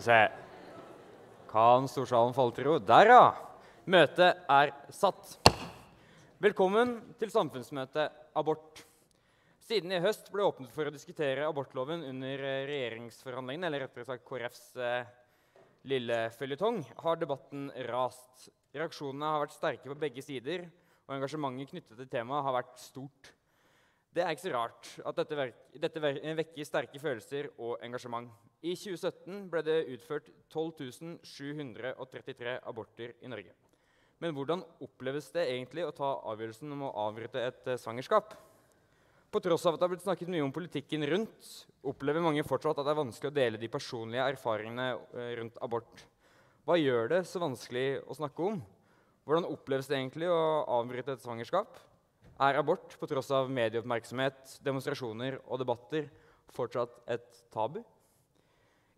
Se. Kan storsalen falle til ro? Der, ja! Møtet er satt. Velkommen til samfunnsmøtet abort. Siden i høst ble åpnet for å diskutere abortloven under eh, regjeringsforhandlingene, eller rettere sagt KrFs eh, lille føljetong, har debatten rast. Reaksjonene har vært sterke på begge sider, og engasjementet knyttet til temaet har vært stort. Det er ikke så rart at dette, dette vekker sterke følelser og engasjement. I 2017 ble det utført 12 733 aborter i Norge. Men hvordan oppleves det egentlig å ta avgjørelsen om å avbryte et eh, svangerskap? På tross av at det har blitt snakket mye om politikken rundt, opplever mange fortsatt at det er vanskelig å dele de personlige erfaringene eh, rundt abort. Hva gjør det så vanskelig å snakke om? Hvordan oppleves det egentlig å avbryte et svangerskap? Er abort, på tross av medieoppmerksomhet, demonstrasjoner og debatter, fortsatt et tabu?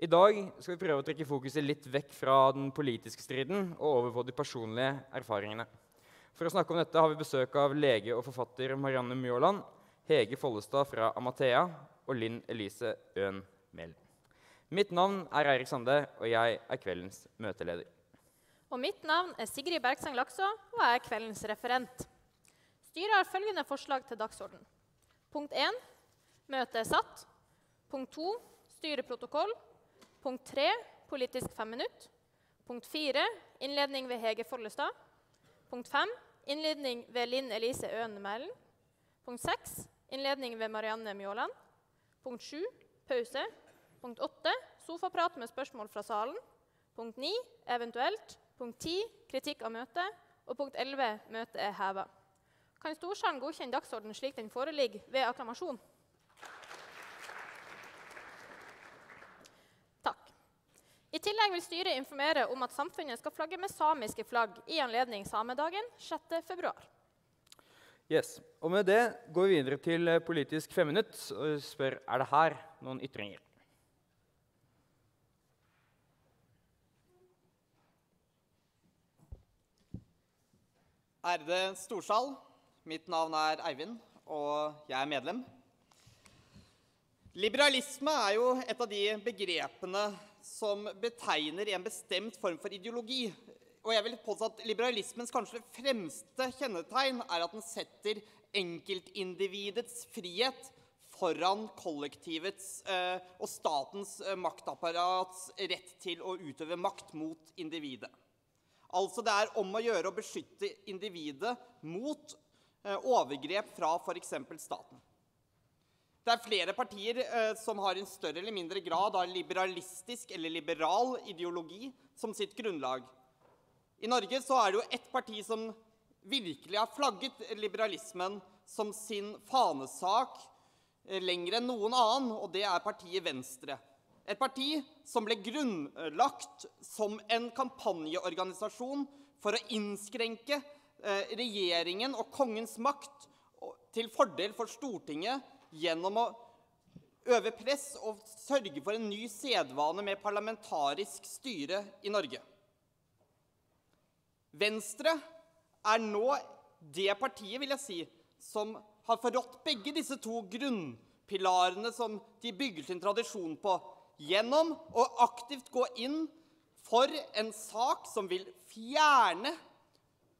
I dag skal vi prøve å trekke fokuset litt vekk fra den politiske striden og over på de personlige erfaringene. For å snakke om dette har vi besøk av lege og forfatter Marianne Mjåland, Hege Follestad fra Amathea og Linn Elise Øhn Mehl. Mitt navn er Eirik Sande, og jeg er kveldens møteleder. Og mitt navn er Sigrid Bergseng Lakså, og jeg er kveldens referent. Styret har følgende forslag til dagsorden. Punkt 1. Møtet er satt. Punkt 2. Styreprotokoll. Punkt 3 politisk femminutt. Punkt 4 innledning ved Hege Follestad. Punkt 5 innledning ved Linn Elise Øen. Punkt 6 innledning ved Marianne Mjåland. Punkt 7 pause. Punkt 8 sofaprat med spørsmål fra salen. Punkt 9 eventuelt. Punkt 10 kritikk av møtet. Og punkt 11 møtet er heva. Kan Storsalen godkjenne dagsordenen slik den foreligger, ved akklamasjon? I tillegg vil styret informere om at samfunnet skal flagge med samiske flagg i anledning samedagen 6.2. Yes. Og med det går vi videre til eh, Politisk femminutt og spør er det her noen ytringer. Ærede storsal. Mitt navn er Eivind, og jeg er medlem. Liberalisme er jo et av de begrepene som betegner en bestemt form for ideologi. Og jeg vil påstå at Liberalismens kanskje fremste kjennetegn er at den setter enkeltindividets frihet foran kollektivets eh, og statens eh, maktapparats rett til å utøve makt mot individet. Altså det er om å gjøre å beskytte individet mot eh, overgrep fra f.eks. staten. Det er flere partier eh, som har en større eller mindre grad av liberalistisk eller liberal ideologi som sitt grunnlag. I Norge så er det jo ett parti som virkelig har flagget liberalismen som sin fanesak eh, lenger enn noen annen, og det er partiet Venstre. Et parti som ble grunnlagt som en kampanjeorganisasjon for å innskrenke eh, regjeringen og kongens makt til fordel for Stortinget gjennom å øve press og sørge for en ny sedvane med parlamentarisk styre i Norge. Venstre er nå det partiet, vil jeg si, som har forrådt begge disse to grunnpilarene som de bygger sin tradisjon på, gjennom å aktivt gå inn for en sak som vil fjerne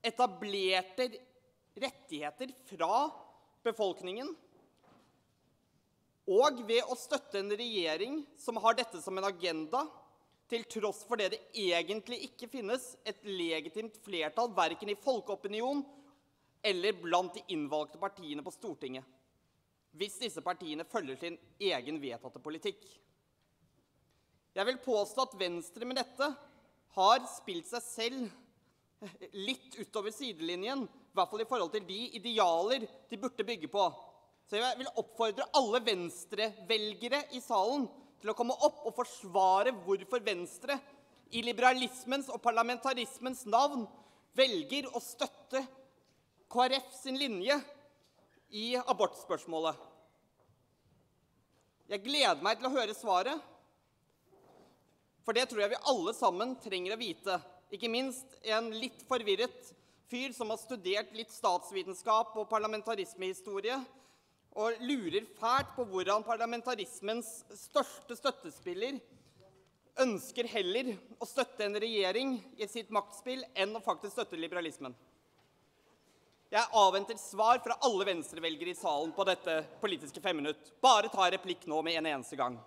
etablerte rettigheter fra befolkningen og ved å støtte en regjering som har dette som en agenda, til tross for det det egentlig ikke finnes et legitimt flertall verken i folkeopinion eller blant de innvalgte partiene på Stortinget, hvis disse partiene følger sin egen vedtatte politikk. Jeg vil påstå at Venstre med dette har spilt seg selv litt utover sidelinjen, i hvert fall i forhold til de idealer de burde bygge på. Så jeg vil oppfordre alle Venstre-velgere i salen til å komme opp og forsvare hvorfor Venstre i liberalismens og parlamentarismens navn velger å støtte KrF sin linje i abortspørsmålet. Jeg gleder meg til å høre svaret, for det tror jeg vi alle sammen trenger å vite. Ikke minst en litt forvirret fyr som har studert litt statsvitenskap og parlamentarismehistorie, og lurer fælt på hvordan parlamentarismens største støttespiller ønsker heller å støtte en regjering i sitt maktspill enn å faktisk støtte liberalismen. Jeg avventer svar fra alle venstrevelgere i salen på dette politiske femminutt. Bare ta replikk nå med en eneste gang.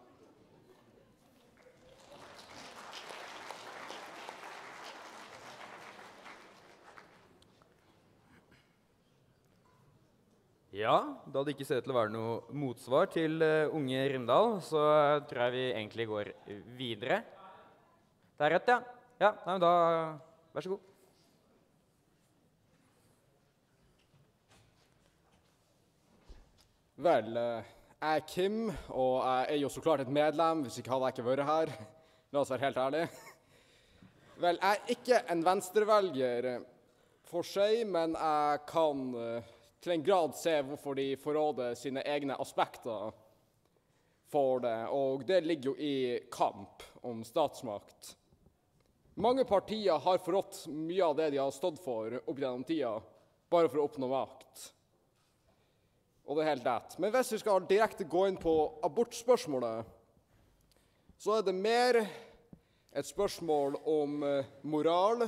Ja, da det ikke ser ut til å være noe motsvar til uh, unge Rindal, så uh, tror jeg vi egentlig går videre. Det er rett, ja? Ja, nei, da Vær så god. Vel, uh, jeg er Kim, og jeg er jo så klart et medlem. Hvis ikke hadde jeg ikke vært her. La oss være helt ærlige. Vel, jeg er ikke en venstrevelger for seg, men jeg kan til en grad se hvorfor de forråder sine egne aspekter for det. Og det ligger jo i kamp om statsmakt. Mange partier har forrådt mye av det de har stått for opp gjennom tida, bare for å oppnå makt. Og det er helt rett. Men hvis vi skal direkte gå inn på abortspørsmålet, så er det mer et spørsmål om eh, moral,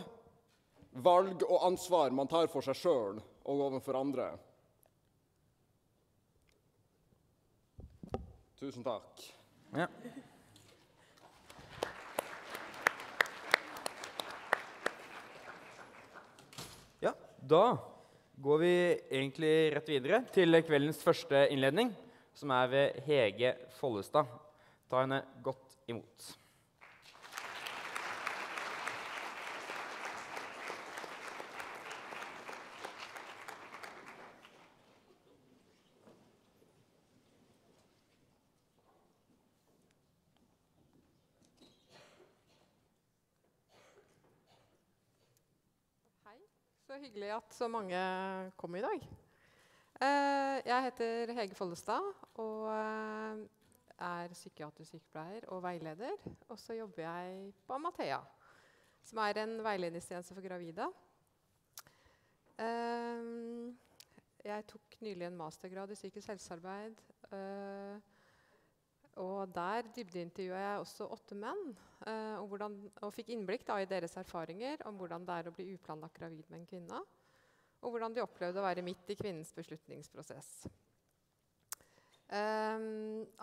valg og ansvar man tar for seg sjøl og overfor andre. Tusen takk. Ja. ja, da går vi egentlig rett videre til kveldens første innledning, som er ved Hege Follestad. Ta henne godt imot. Så hyggelig at så mange kom i dag. Eh, jeg heter Hege Follestad og eh, er psykiatrisk sykepleier og veileder. Og så jobber jeg på Amathea, som er en veiledningstjeneste for gravide. Eh, jeg tok nylig en mastergrad i psykisk helsearbeid. Og der dybdeintervjua jeg også åtte menn eh, og, hvordan, og, fikk innblikk da, i deres erfaringer om hvordan det er å bli uplanlagt gravid med en kvinne. Og hvordan de opplevde å være midt i kvinnens beslutningsprosess. Eh,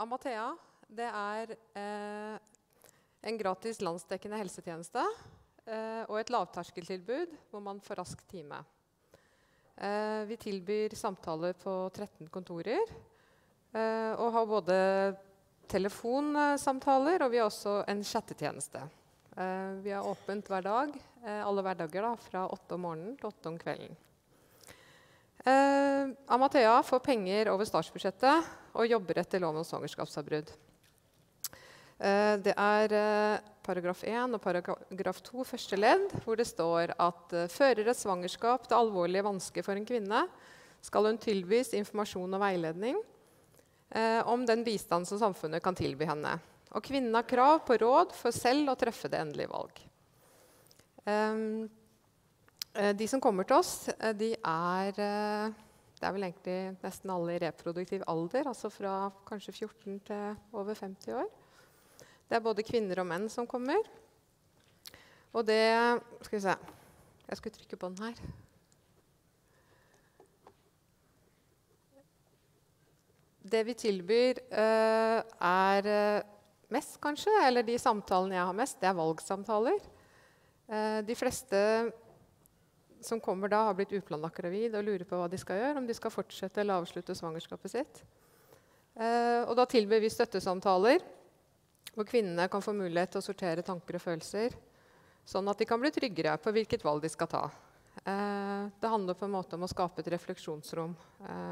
Amathea det er eh, en gratis landsdekkende helsetjeneste eh, og et lavterskeltilbud hvor man får rask time. Vi tilbyr samtaler på 13 kontorer og har både telefonsamtaler, og vi har også en chattetjeneste. Eh, vi har åpent hver dag, eh, alle hverdager da, fra åtte om morgenen til åtte om kvelden. Eh, Amathea får penger over statsbudsjettet og jobber etter lov om svangerskapsavbrudd. Eh, det er eh, paragraf 1 og paragraf 2 første ledd, hvor det står at fører et svangerskap til alvorlige vansker for en kvinne, skal hun tilbys informasjon og veiledning om den bistand som samfunnet kan tilby henne. Og kvinnen har krav på råd for selv å treffe det endelige valg. Um, de som kommer til oss, eh, de er Det er vel egentlig nesten alle i reproduktiv alder, altså fra kanskje 14 til over 50 år. Det er både kvinner og menn som kommer. Og det Skal vi se Jeg skulle trykke på den her. Det vi tilbyr, uh, er uh, mest, kanskje, eller de samtalene jeg har mest, det er valgsamtaler. Uh, de fleste som kommer da, har blitt uplanlagt gravid og lurer på hva de skal gjøre. Om de skal fortsette eller avslutte svangerskapet sitt. og da tilbyr vi støttesamtaler hvor kvinnene kan få mulighet til å sortere tanker og følelser, sånn at de kan bli tryggere på hvilket valg de skal ta. det handler på en måte om å skape et refleksjonsrom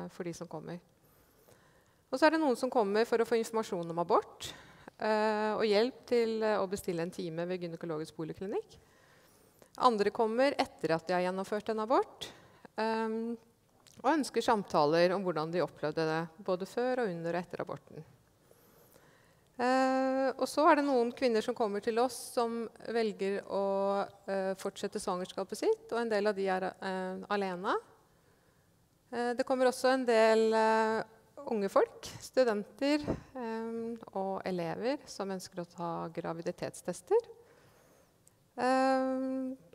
for de som kommer. Og så er det noen som kommer for å få informasjon om abort eh, og hjelp til eh, å bestille en time ved gynekologisk poliklinikk. Andre kommer etter at de har gjennomført en abort eh, og ønsker samtaler om hvordan de opplevde det både før og under og etter aborten. Eh, og så er det noen kvinner som kommer til oss som velger å eh, fortsette svangerskapet sitt, og en del av de er eh, alene. det kommer også en del unge folk, studenter eh, og elever som ønsker å ta graviditetstester. Eh,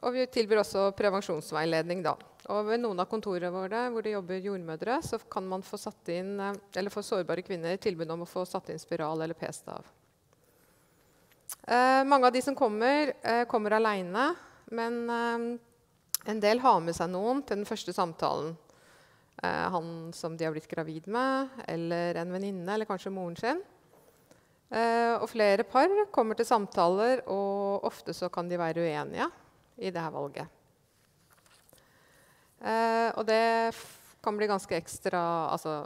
og vi tilbyr også prevensjonsveiledning. Da. Og ved noen av kontorene våre hvor det jobber jordmødre, så kan man få satt inn, eh, eller for sårbare kvinner tilbud om å få satt inn spiral eller p-stav. Eh, mange av de som kommer, eh, kommer aleine, men eh, en del har med seg noen til den første samtalen. Eh, han som de har blitt gravid med, eller en venninne, eller kanskje moren sin. Eh, og flere par kommer til samtaler, og ofte så kan de være uenige i det her valget. Eh, og det kan bli ganske ekstra altså,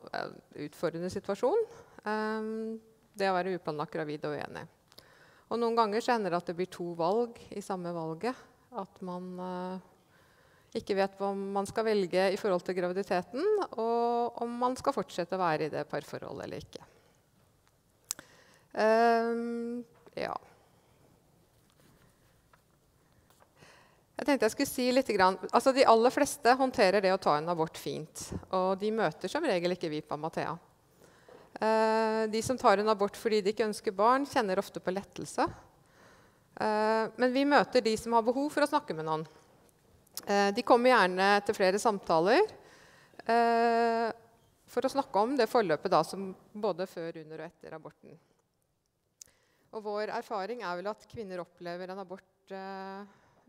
utfordrende situasjon. Det å være uplanlagt gravid og uenig. Og noen ganger så hender det at det blir to valg i samme valget. At man ikke vet hva man skal velge i forhold til graviditeten, og om man skal fortsette å være i det parforholdet eller ikke. Um, ja. Jeg tenkte jeg skulle si litt altså De aller fleste håndterer det å ta en abort fint. Og de møter som regel ikke Vipa Mathea. Uh, de som tar en abort fordi de ikke ønsker barn, kjenner ofte på lettelse. Uh, men vi møter de som har behov for å snakke med noen. Uh, de kommer gjerne til flere samtaler for å snakke om det forløpet da, som både før, under og etter aborten. Og vår erfaring er vel at kvinner opplever en abort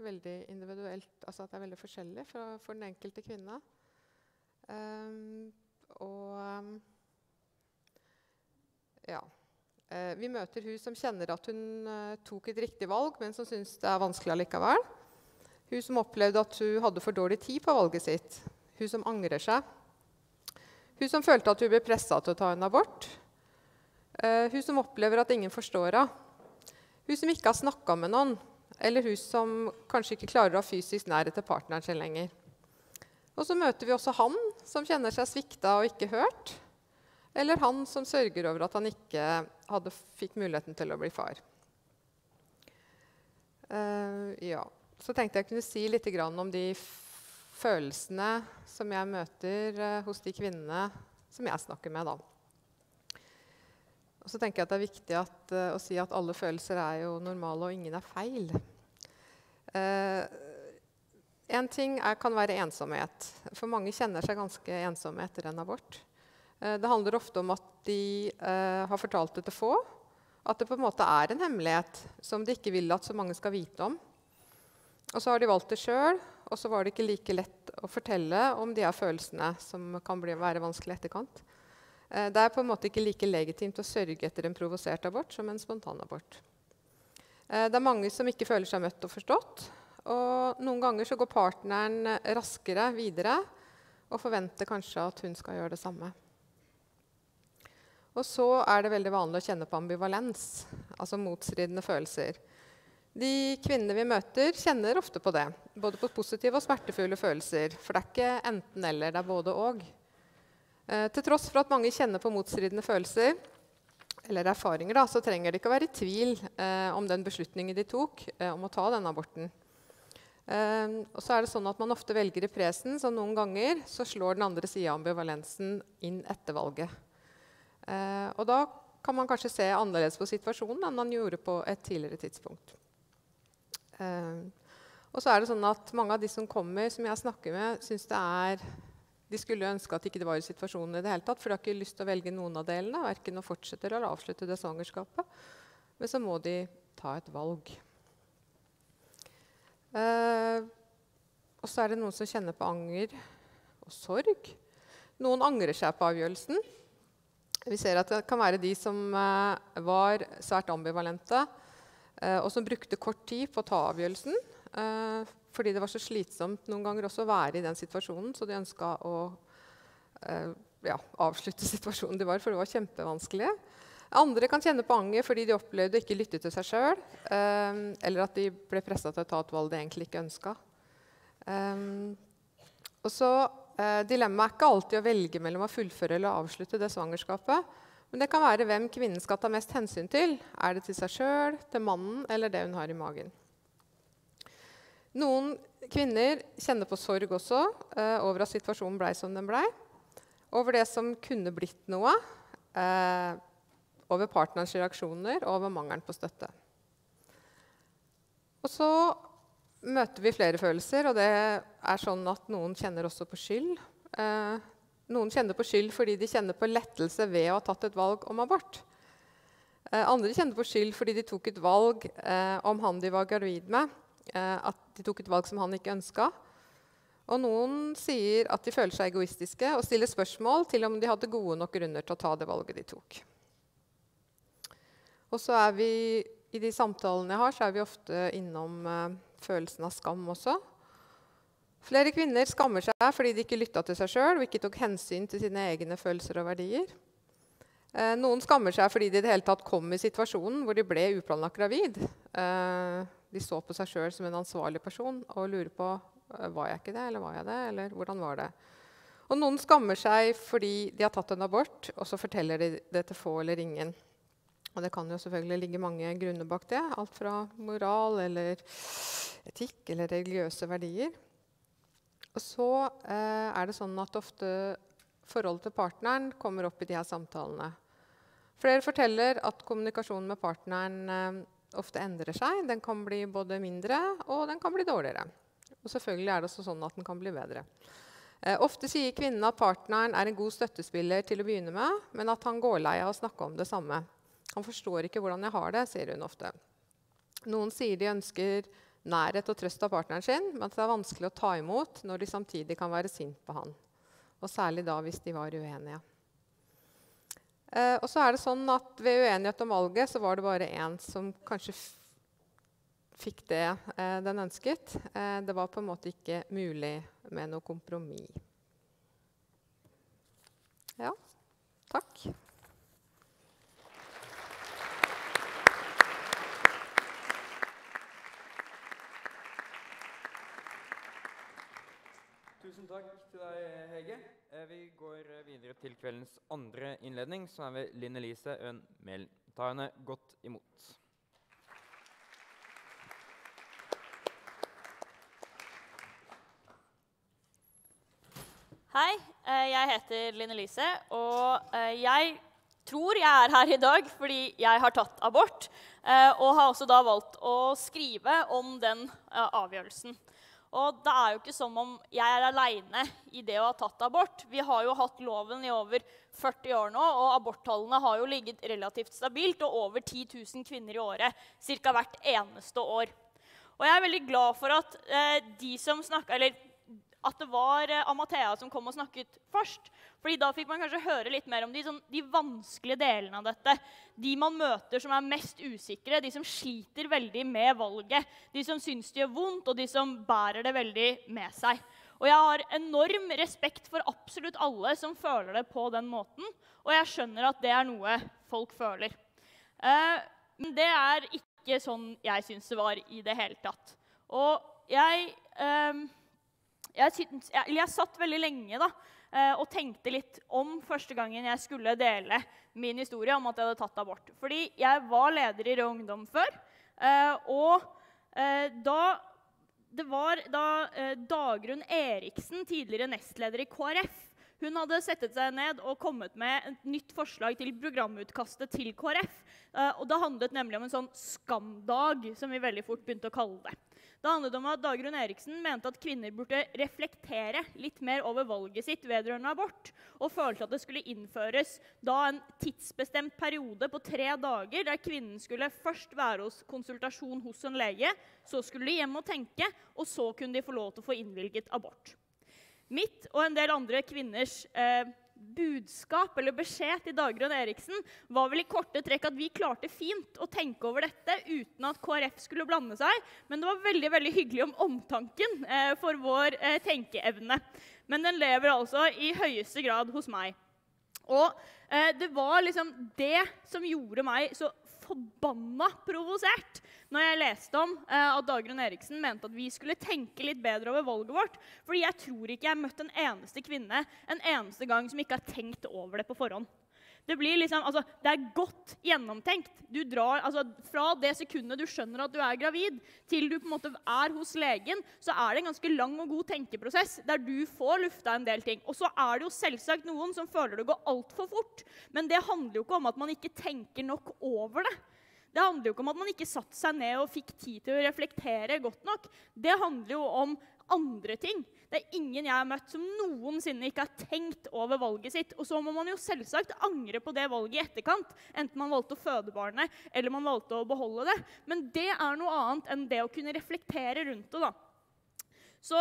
veldig individuelt. Altså at det er veldig forskjellig for, for den enkelte kvinne. Um, og ja. Vi møter hun som kjenner at hun tok et riktig valg, men som syns det er vanskelig allikevel. Hun som opplevde at hun hadde for dårlig tid på valget sitt. Hun som angrer seg. Hun som følte at hun ble pressa til å ta en abort. Uh, hun som opplever at ingen forstår henne. Hun som ikke har snakka med noen, eller hun som kanskje ikke klarer å ha fysisk nærhet til partneren sin lenger. Og så møter vi også han som kjenner seg svikta og ikke hørt. Eller han som sørger over at han ikke hadde, fikk muligheten til å bli far. Uh, ja. Så tenkte jeg kunne si litt om de følelsene som jeg møter uh, hos de kvinnene som jeg snakker med. da. Og så tenker jeg at Det er viktig at, uh, å si at alle følelser er jo normale, og ingen er feil. Én en ting er, kan være ensomhet. For mange kjenner seg ganske ensomme etter en abort. Eh, det handler ofte om at de har fortalt det til få. At det på en måte er en hemmelighet som de ikke vil at så mange skal vite om. Og så har de valgt det sjøl, og så var det ikke like lett å fortelle om de her følelsene som kan bli, være vanskelig i etterkant. Eh, det er på en måte ikke like legitimt å sørge etter en provosert abort som en spontanabort. Eh, det er mange som ikke føler seg møtt og forstått. Og noen ganger så går partneren raskere videre og forventer kanskje at hun skal gjøre det samme. Og så er det veldig vanlig å kjenne på ambivalens, altså motstridende følelser. De kvinnene vi møter, kjenner ofte på det. Både på positive og smertefulle følelser. For det er ikke enten-eller, det er både og. Eh, til tross for at mange kjenner på motstridende følelser eller erfaringer, da, så trenger de ikke å være i tvil eh, om den beslutningen de tok eh, om å ta denne aborten. Eh, og så er det sånn at Man ofte velger i presen, så noen ganger så slår den andre sida av ambivalensen inn etter valget. Eh, og da kan man kanskje se annerledes på situasjonen enn man gjorde på et tidligere tidspunkt. Eh, og så er det sånn at Mange av de som kommer, som jeg snakker med, syns det er de skulle ønske at ikke det var i situasjonen i det hele tatt, for de har ikke lyst til å velge noen av delene, verken å fortsette eller avslutte det svangerskapet. Men så må de ta et valg. Eh, og så er det noen som kjenner på anger og sorg. Noen angrer seg på avgjørelsen. Vi ser at det kan være de som eh, var svært ambivalente, og som brukte kort tid på å ta avgjørelsen. Eh, fordi det var så slitsomt noen ganger også å være i den situasjonen, så de ønska å eh, ja, avslutte situasjonen de var for det var kjempevanskelig. Andre kan kjenne på anger fordi de opplevde å ikke lytte til seg sjøl, eh, eller at de ble pressa til å ta et valg de egentlig ikke ønska. Eh, og eh, Dilemmaet er ikke alltid å velge mellom å fullføre eller avslutte det svangerskapet. Men det kan være hvem kvinnen skal ta mest hensyn til. Er det til seg sjøl, til mannen eller det hun har i magen? Noen kvinner kjenner på sorg også uh, over at situasjonen blei som den blei. over det som kunne blitt noe, eh, over partnerens reaksjoner og over mangelen på støtte. Og så møter vi flere følelser, og det er sånn at noen kjenner også på skyld. Eh, noen kjenner på skyld fordi de kjenner på lettelse ved å ha tatt et valg om abort. Eh, andre kjenner på skyld fordi de tok et valg eh, om han de var gravid med. Eh, at de tok et valg som han ikke ønska. Og noen sier at de føler seg egoistiske og stiller spørsmål til om de hadde gode nok grunner til å ta det valget de tok. Og så er vi, I de samtalene jeg har, så er vi ofte innom følelsen av skam også. Flere kvinner skammer seg fordi de ikke lytta til seg sjøl og ikke tok hensyn til sine egne følelser og verdier. Eh, noen skammer seg fordi de i det hele tatt kom i situasjonen hvor de ble uplanlagt gravid. Eh, de så på seg sjøl som en ansvarlig person og lurer på eh, var jeg ikke det, eller var jeg det, eller hvordan var det. Og noen skammer seg fordi de har tatt en abort, og så forteller de det til få eller ingen. Og det kan jo selvfølgelig ligge mange grunner bak det. Alt fra moral eller etikk eller religiøse verdier. Og så eh, er det sånn at ofte forholdet til partneren kommer opp i de her samtalene. Flere forteller at kommunikasjonen med partneren eh, ofte endrer seg. Den kan bli både mindre og den kan bli dårligere. Og selvfølgelig er det også sånn at den kan bli bedre. Eh, ofte sier kvinnen at partneren er en god støttespiller til å begynne med, men at han går lei av å snakke om det samme. Han forstår ikke hvordan jeg har det, sier hun ofte. Noen sier de ønsker nærhet og trøst av partneren sin, men at det er vanskelig å ta imot når de samtidig kan være sint på han. Og særlig da hvis de var uenige. Eh, og så er det sånn at Ved uenighet om valget så var det bare én som kanskje fikk det eh, den ønsket. Eh, det var på en måte ikke mulig med noe kompromiss. Ja, takk. Takk til deg, Hege. Eh, Vi går videre til kveldens andre innledning, som er ved Linn Elise Øen Mælen. Ta henne godt imot. Hei, eh, jeg heter Linn Elise, og eh, jeg tror jeg er her i dag fordi jeg har tatt abort, og har også da valgt å skrive om den avgjørelsen. Og det er jo ikke som om jeg er aleine i det å ha tatt abort. Vi har jo hatt loven i over 40 år nå, og aborttallene har jo ligget relativt stabilt og over 10 000 kvinner i året ca. hvert eneste år. Og jeg er veldig glad for at eh, de som snakka Eller at det var eh, Amathea som kom og snakket først. Fordi Da fikk man kanskje høre litt mer om de, sånn, de, vanskelige delene av dette. De man møter som er mest usikre, de som sliter veldig med valget. De som syns det gjør vondt, og de som bærer det veldig med seg. Og jeg har enorm respekt for absolutt alle som føler det på den måten. Og jeg skjønner at det er noe folk føler. Eh, men det er ikke sånn jeg syns det var i det hele tatt. Og jeg eh, jeg, jeg, jeg, satt veldig lenge da, og tenkte litt om første gangen jeg skulle dele min historie om at jeg hadde tatt abort. Fordi jeg var leder i Rød Ungdom før. Eh, og eh, da det var da Dagrun Eriksen, tidligere nestleder i KrF, hun hadde settet seg ned og kommet med et nytt forslag til programutkastet til KrF. og Det handlet nemlig om en sånn skamdag, som vi veldig fort begynte å kalle det. Det handlet om at Dagrun Eriksen mente at kvinner burde reflektere litt mer over valget sitt vedrørende abort, og følte at det skulle innføres da en tidsbestemt periode på tre dager der kvinnen skulle først være hos konsultasjon hos en lege, så skulle de hjem og tenke, og så kunne de få lov til å få innvilget abort. Mitt og en del andre kvinners eh, budskap eller beskjed til Dagrun Eriksen var vel i korte trekk at vi klarte fint å tenke over dette uten at KrF skulle blande seg. Men det var veldig veldig hyggelig om omtanken eh, for vår eh, tenkeevne. Men den lever altså i høyeste grad hos meg. Og eh, det var liksom det som gjorde meg så forbanna provosert når jeg leste om eh, at Dagrun Eriksen mente at vi skulle tenke litt bedre over valget vårt. Fordi jeg tror ikke jeg har møtt en eneste kvinne en eneste gang som ikke har tenkt over det på forhånd. Det, liksom, altså, det er godt gjennomtenkt. Drar, altså, fra det sekundet du skjønner at du er gravid, til du på en måte er hos legen, så er det en ganske lang og god tenkeprosess der du får lufta en del ting. Og så er det jo selvsagt noen som føler det går altfor fort. Men det handler jo ikke om at man ikke tenker nok over det. Det handler jo ikke om at man ikke satte seg ned og fikk tid til å reflektere godt nok. Det handler jo om andre ting. Det er ingen jeg har møtt som noensinne ikke har tenkt over valget sitt. Og så må man jo selvsagt angre på det valget i etterkant. Enten man valgte å føde barnet eller man valgte å beholde det. Men det er noe annet enn det å kunne reflektere rundt det. da. Så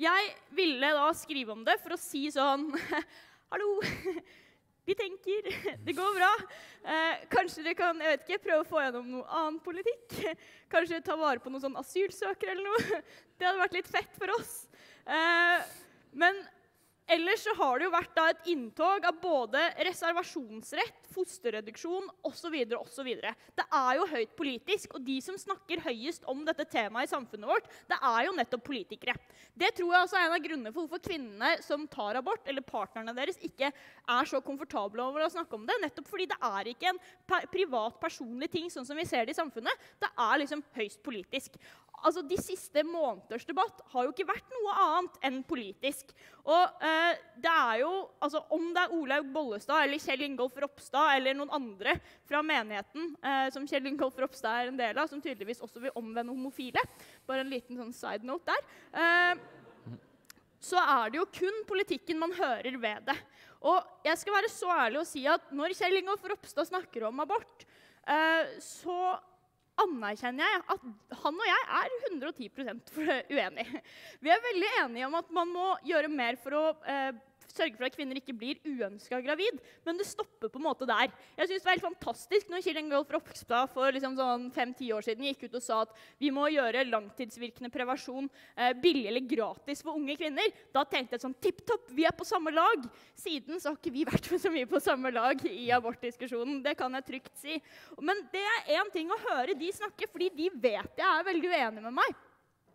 jeg ville da skrive om det for å si sånn Hallo! Vi tenker. Det går bra. Eh, kanskje dere kan jeg vet ikke, prøve å få gjennom noe annen politikk. Kanskje ta vare på noen sånn asylsøkere eller noe. Det hadde vært litt fett for oss. Eh, men ellers så har det jo vært da et inntog av både reservasjonsrett, fosterreduksjon osv. osv. Det er jo høyt politisk, og de som snakker høyest om dette temaet i samfunnet vårt, det er jo nettopp politikere. Det tror jeg også er en av grunnene for hvorfor kvinnene som tar abort, eller partnerne deres, ikke er så komfortable over å snakke om det. Nettopp fordi det er ikke en privat, personlig ting sånn som vi ser det i samfunnet. Det er liksom høyst politisk altså, De siste måneders debatt har jo ikke vært noe annet enn politisk. Og eh, det er jo, altså, Om det er Olaug Bollestad eller Kjell Ingolf Ropstad eller noen andre fra menigheten eh, som Kjell Ingolf Ropstad er en del av, som tydeligvis også vil omvende homofile Bare en liten sånn side note der. Eh, så er det jo kun politikken man hører ved det. Og jeg skal være så ærlig å si at når Kjell Ingolf Ropstad snakker om abort, eh, så anerkjenner jeg at han og jeg er 110% uenige. Vi er veldig enige om at man må gjøre mer for å eh, sørge for at kvinner ikke blir uønska gravid. Men det stopper på en måte der. Jeg synes Det var helt fantastisk når Kirsten Golf Ropstad for liksom sånn fem-ti år siden gikk ut og sa at vi må gjøre langtidsvirkende prevensjon eh, billig eller gratis for unge kvinner. Da tenkte jeg sånn Tipp topp, vi er på samme lag. Siden så har ikke vi vært så mye på samme lag i abortdiskusjonen. Det kan jeg trygt si. Men det er én ting å høre de snakke, fordi de vet jeg er veldig uenige med meg.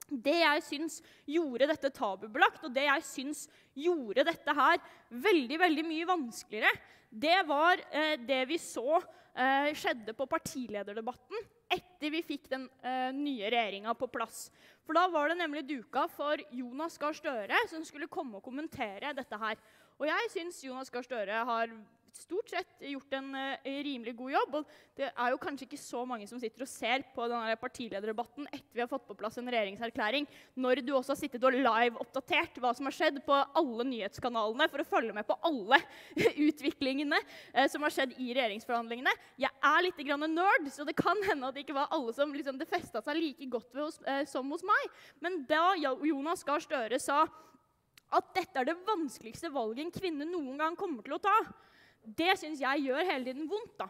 Det jeg syns gjorde dette tabubelagt, og det jeg syns gjorde dette her veldig veldig mye vanskeligere, det var eh, det vi så eh, skjedde på partilederdebatten etter vi fikk den eh, nye regjeringa på plass. For Da var det nemlig duka for Jonas Gahr Støre, som skulle komme og kommentere dette her. Og jeg syns Jonas Gahr Støre har stort sett gjort en uh, rimelig god jobb. Og det er jo kanskje ikke så mange som sitter og ser på denne partilederdebatten etter vi har fått på plass en regjeringserklæring, når du også har sittet og live-oppdatert hva som har skjedd på alle nyhetskanalene for å følge med på alle utviklingene uh, som har skjedd i regjeringsforhandlingene. Jeg er litt grann nerd, så det kan hende at det ikke var alle som liksom, det festa seg like godt hos, uh, som hos meg. Men da Jonas Gahr Støre sa at dette er det vanskeligste valget en kvinne noen gang kommer til å ta, det syns jeg gjør hele tiden vondt. da.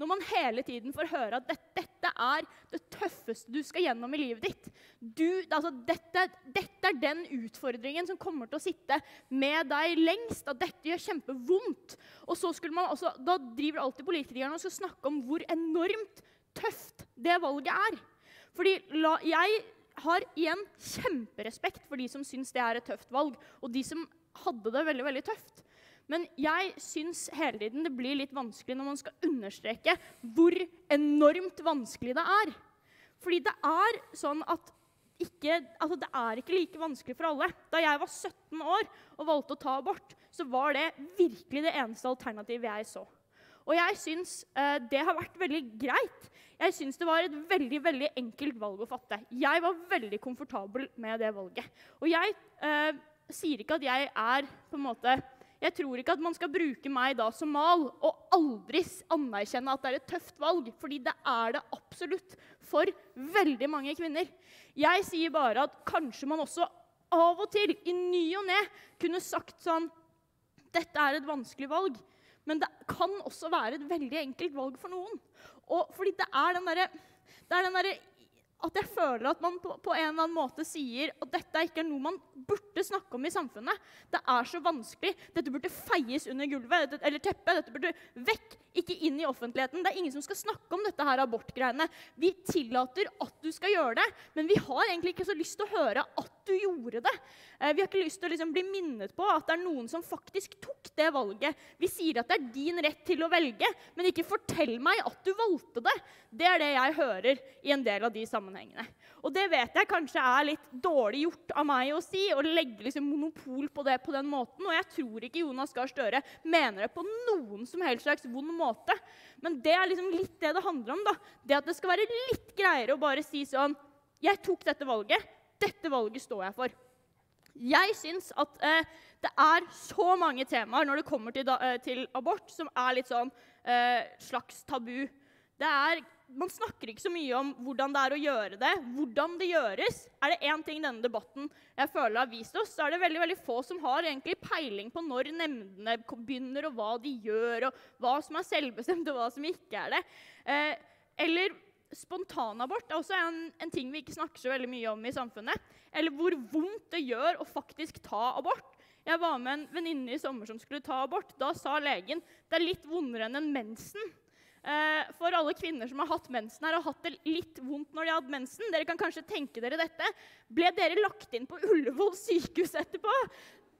Når man hele tiden får høre at dette, dette er det tøffeste du skal gjennom i livet ditt. Du, altså, dette, dette, er den utfordringen som kommer til å sitte med deg lengst. At dette gjør kjempevondt. Og så skulle man også, Da driver alltid politikerne og skal snakke om hvor enormt tøft det valget er. Fordi la, jeg har igjen kjemperespekt for de som syns det er et tøft valg, og de som hadde det veldig, veldig tøft. Men jeg syns hele tiden det blir litt vanskelig når man skal understreke hvor enormt vanskelig det er. Fordi det er sånn at ikke, altså det er ikke like vanskelig for alle. Da jeg var 17 år og valgte å ta abort, så var det virkelig det eneste alternativet jeg så. Og jeg syns eh, det har vært veldig greit. Jeg syns det var et veldig veldig enkelt valg å fatte. Jeg var veldig komfortabel med det valget. Og jeg eh, sier ikke at jeg er på en måte jeg tror ikke at man skal bruke meg da som mal og aldri anerkjenne at det er et tøft valg, fordi det er det absolutt for veldig mange kvinner. Jeg sier bare at kanskje man også av og til, i ny og ne, kunne sagt sånn Dette er et vanskelig valg, men det kan også være et veldig enkelt valg for noen. Og fordi det er den derre der at jeg føler at man på, på, en eller annen måte sier at dette ikke er noe man burde snakke om i samfunnet. Det er så vanskelig. Dette burde feies under gulvet eller teppet. Dette burde vekk. Ikke inn i offentligheten. Det er ingen som skal snakke om dette her abortgreiene. Vi tillater at du skal gjøre det, men vi har egentlig ikke så lyst til å høre at du gjorde det. Eh, vi har ikke lyst til å liksom bli minnet på at det er noen som faktisk tok det valget. Vi sier at det er din rett til å velge, men ikke fortell meg at du valgte det. Det er det jeg hører i en del av de sammenhengene. Og det vet jeg kanskje er litt dårlig gjort av meg å si, å legge liksom monopol på det på den måten. Og jeg tror ikke Jonas Gahr Støre mener det på noen som helst slags vond måte. Men det er liksom litt det det handler om. da. Det at det skal være litt greiere å bare si sånn Jeg tok dette valget. Dette valget står jeg for. Jeg syns at eh, det er så mange temaer når det kommer til, da, eh, til abort, som er litt sånn eh, slags tabu. Det er man snakker ikke så mye om hvordan det er å gjøre det. Hvordan det gjøres. Er det én ting denne debatten jeg føler har vist oss, så er det veldig veldig få som har egentlig peiling på når nemndene begynner, og hva de gjør, og hva som er selvbestemt, og hva som ikke er det. Eh, eller spontanabort er også en, en ting vi ikke snakker så veldig mye om i samfunnet. Eller hvor vondt det gjør å faktisk ta abort. Jeg var med en venninne i sommer som skulle ta abort. Da sa legen det er litt vondere enn en mensen. Eh, for alle kvinner som har hatt mensen her og hatt det litt vondt når de har hatt mensen, dere kan kanskje tenke dere dette. Ble dere lagt inn på Ullevål sykehus etterpå?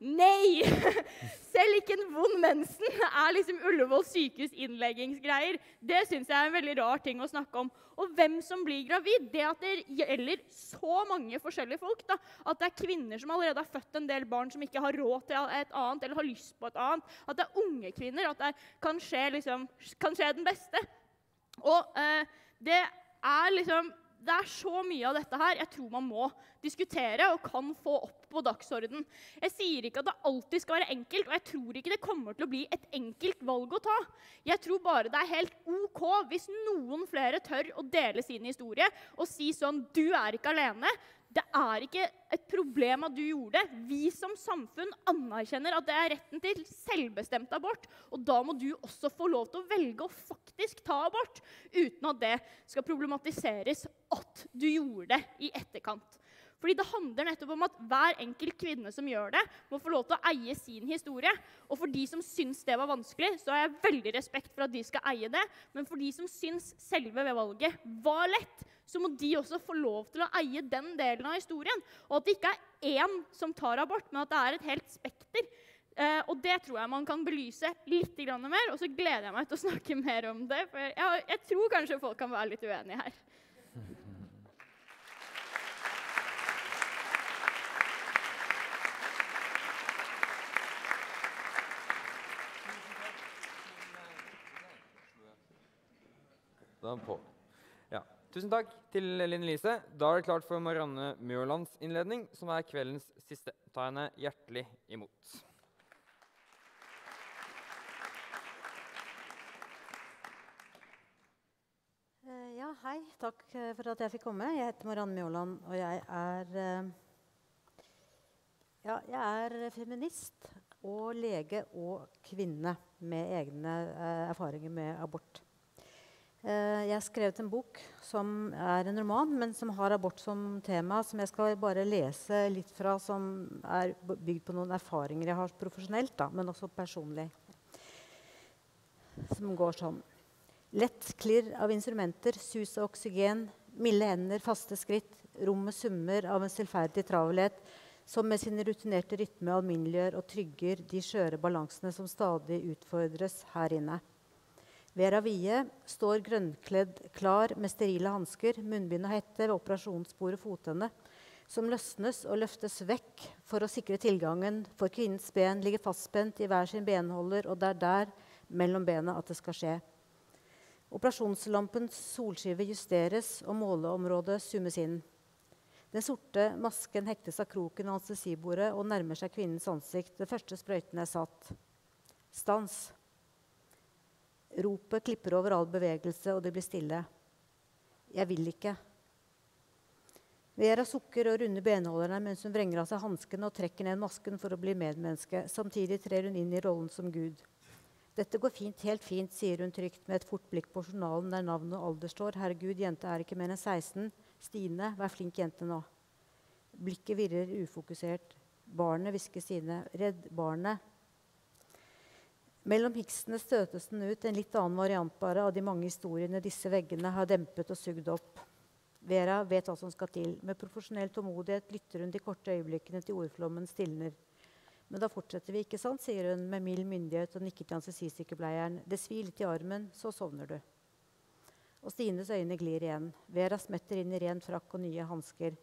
Nei! Selv ikke en vond mensen er liksom Ullevål sykehus innleggingsgreier. Det syns jeg er en veldig rar ting å snakke om. Og hvem som blir gravid, det at det gjelder så mange forskjellige folk. da, At det er kvinner som allerede har født en del barn som ikke har råd til et annet eller har lyst på et annet. At det er unge kvinner. At det kan skje, liksom, kan skje den beste. Og eh, det er liksom det er så mye av dette her jeg tror man må diskutere og kan få opp på dagsorden. Jeg sier ikke at det alltid skal være enkelt, og jeg tror ikke det kommer til å bli et enkelt valg å ta. Jeg tror bare det er helt OK hvis noen flere tør å dele sin historie og si sånn Du er ikke alene. Det er ikke et problem at du gjorde det. Vi som samfunn anerkjenner at det er retten til selvbestemt abort. Og da må du også få lov til å velge å faktisk ta abort uten at det skal problematiseres at du gjorde det i etterkant. Fordi det handler nettopp om at hver enkelt kvinne som gjør det, må få lov til å eie sin historie. Og for de som syns det var vanskelig, så har jeg veldig respekt for at de skal eie det. Men for de som syns selve ved valget var lett, så må de også få lov til å eie den delen av historien. Og at det ikke er én som tar abort, men at det er et helt spekter. Eh, og det tror jeg man kan belyse litt mer. Og så gleder jeg meg til å snakke mer om det. For jeg, jeg tror kanskje folk kan være litt uenige her. Da er den på. Tusen takk til Linn Lise. Da er det klart for Marianne Mjålands innledning, som er kveldens siste. Ta henne hjertelig imot. Eh, ja, hei. Takk eh, for at jeg fikk komme. Jeg heter Marianne Mjåland, og jeg er eh, Ja, jeg er feminist og lege og kvinne med egne erfaringer med abort. Eh, jeg har skrevet en bok som er en roman, men som har abort som tema. Som jeg skal bare lese litt fra, som er bygd på noen erfaringer jeg har profesjonelt, da, men også personlig. Som går sånn. Lett klirr av instrumenter, sus av oksygen, milde hender, faste skritt. Rommet summer av en selvferdig travelhet som med sin rutinerte rytme alminneliggjør og trygger de skjøre balansene som stadig utfordres her inne. Vera Wie står grønnkledd klar med sterile hansker, munnbind og hette ved operasjonsbordet fotende, som løsnes og løftes vekk for å sikre tilgangen, for kvinnens ben ligger fastspent i hver sin benholder, og det er der mellom bena at det skal skje. Operasjonslampens solskive justeres, og måleområdet zoomes inn. Den sorte masken hektes av kroken av anestesibordet og nærmer seg kvinnens ansikt. Den første sprøyten er satt. Stans. Ropet klipper over all bevegelse, og det blir stille. Jeg vil ikke. Vera sukker og runder benholderne mens hun vrenger av seg hanskene og trekker ned masken for å bli medmenneske. Samtidig trer hun inn i rollen som Gud. Dette går fint, helt fint, sier hun trygt med et fort blikk på journalen der navn og alder står. Herregud, jente er ikke mer enn 16. Stine, vær flink jente nå. Blikket virrer ufokusert. Barnet hvisker Stine. Redd barnet. Mellom hiksene støtes den ut, en litt annen variant bare av de mange historiene disse veggene har dempet og sugd opp. Vera vet hva som skal til. Med profesjonell tålmodighet lytter hun de korte øyeblikkene til ordflommen stilner. Men da fortsetter vi, ikke sant, sier hun med mild myndighet og nikker til anestesisykepleieren. Det svir litt i armen, så sovner du. Og Stines øyne glir igjen. Vera smetter inn i ren frakk og nye hansker.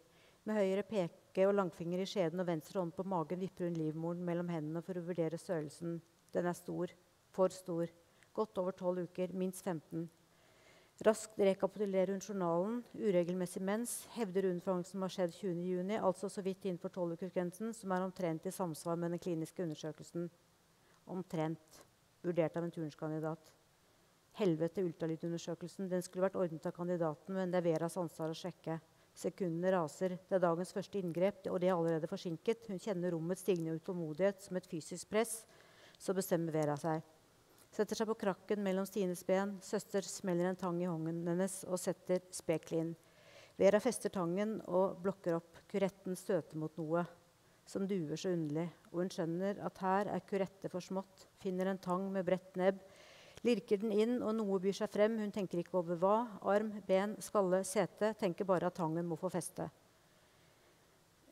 Med høyre peke og langfinger i skjeden og venstre hånd på magen vipper hun livmoren mellom hendene for å vurdere størrelsen. Den er stor. For stor. Godt over 12 uker. Minst 15. Raskt rekapitulerer hun journalen. Uregelmessig mens. Hevder underfang som har skjedd 20.6, altså så vidt innenfor 12-ukersgrensen, som er omtrent i samsvar med den kliniske undersøkelsen. Omtrent. Vurdert av en turnuskandidat. Helvete, ultralydundersøkelsen. Den skulle vært ordnet av kandidaten, men det er Veras ansvar å sjekke. Sekundene raser. Det er dagens første inngrep, og det er allerede forsinket. Hun kjenner rommets stigende utålmodighet som et fysisk press så bestemmer Vera seg. Setter seg på krakken mellom Stines ben. Søster smeller en tang i hånden hennes og setter speklin. Vera fester tangen og blokker opp. Kuretten støter mot noe som duer så underlig, og hun skjønner at her er kurette for smått. Finner en tang med bredt nebb. Lirker den inn, og noe byr seg frem. Hun tenker ikke over hva. Arm, ben, skalle, sete. Tenker bare at tangen må få feste.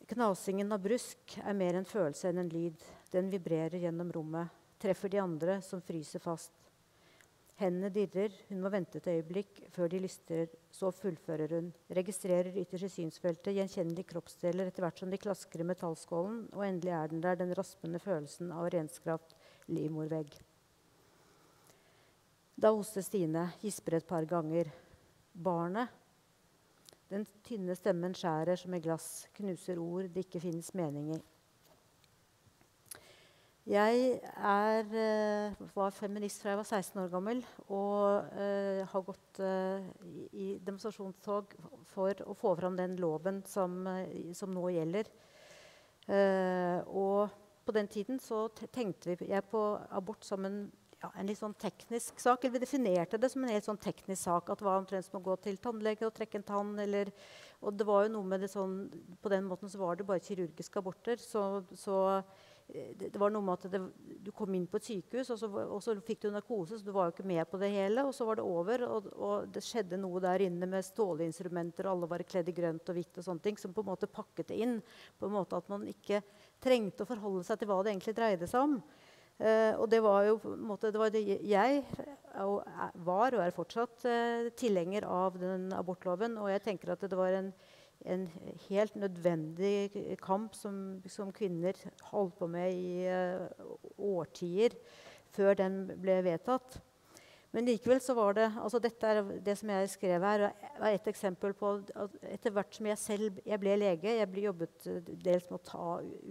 Knasingen av brusk er mer en følelse enn en lyd. Den vibrerer gjennom rommet, treffer de andre, som fryser fast. Hendene dirrer, hun må vente et øyeblikk før de lystrer. Så fullfører hun. Registrerer ytterst i synsfeltet gjenkjennelige kroppsdeler etter hvert som de klasker i metallskålen, og endelig er den der, den raspende følelsen av renskraft, livmorvegg. Da hoster Stine, gisper et par ganger. Barnet den tynne stemmen skjærer som i glass, knuser ord det ikke finnes mening i. Jeg er, uh, var feminist fra jeg var 16 år gammel og uh, har gått uh, i, demonstrasjonstog for å få fram den loven som, som nå gjelder. og på den tiden så tenkte vi, jeg på abort som en ja, en litt sånn teknisk sak. Eller vi definerte det som en helt sånn teknisk sak. At det var omtrent som å gå til tannlege og trekke en tann. Eller, og det var jo noe med det sånn, På den måten så var det bare kirurgiske aborter. Så, så eh, det, det, var noe med at det, du kom inn på et sykehus, og så, og så, fikk du narkose, så du var jo ikke med på det hele. Og så var det over, og, og det skjedde noe der inne med ståleinstrumenter, og alle var kledd i grønt og hvitt og sånne ting, som på en måte pakket det inn på en måte at man ikke trengte å forholde seg til hva det egentlig dreide seg om. Uh, og det var jo på en måte, det var det Jeg og var og er fortsatt uh, tilhenger av den abortloven. Og jeg tenker at det var en, en helt nødvendig kamp som, som, kvinner holdt på med i uh, årtier før den ble vedtatt. Men likevel så var det altså dette er Det som jeg skrev her, er et eksempel på at etter hvert som jeg selv jeg ble lege Jeg ble jobbet dels med å ta,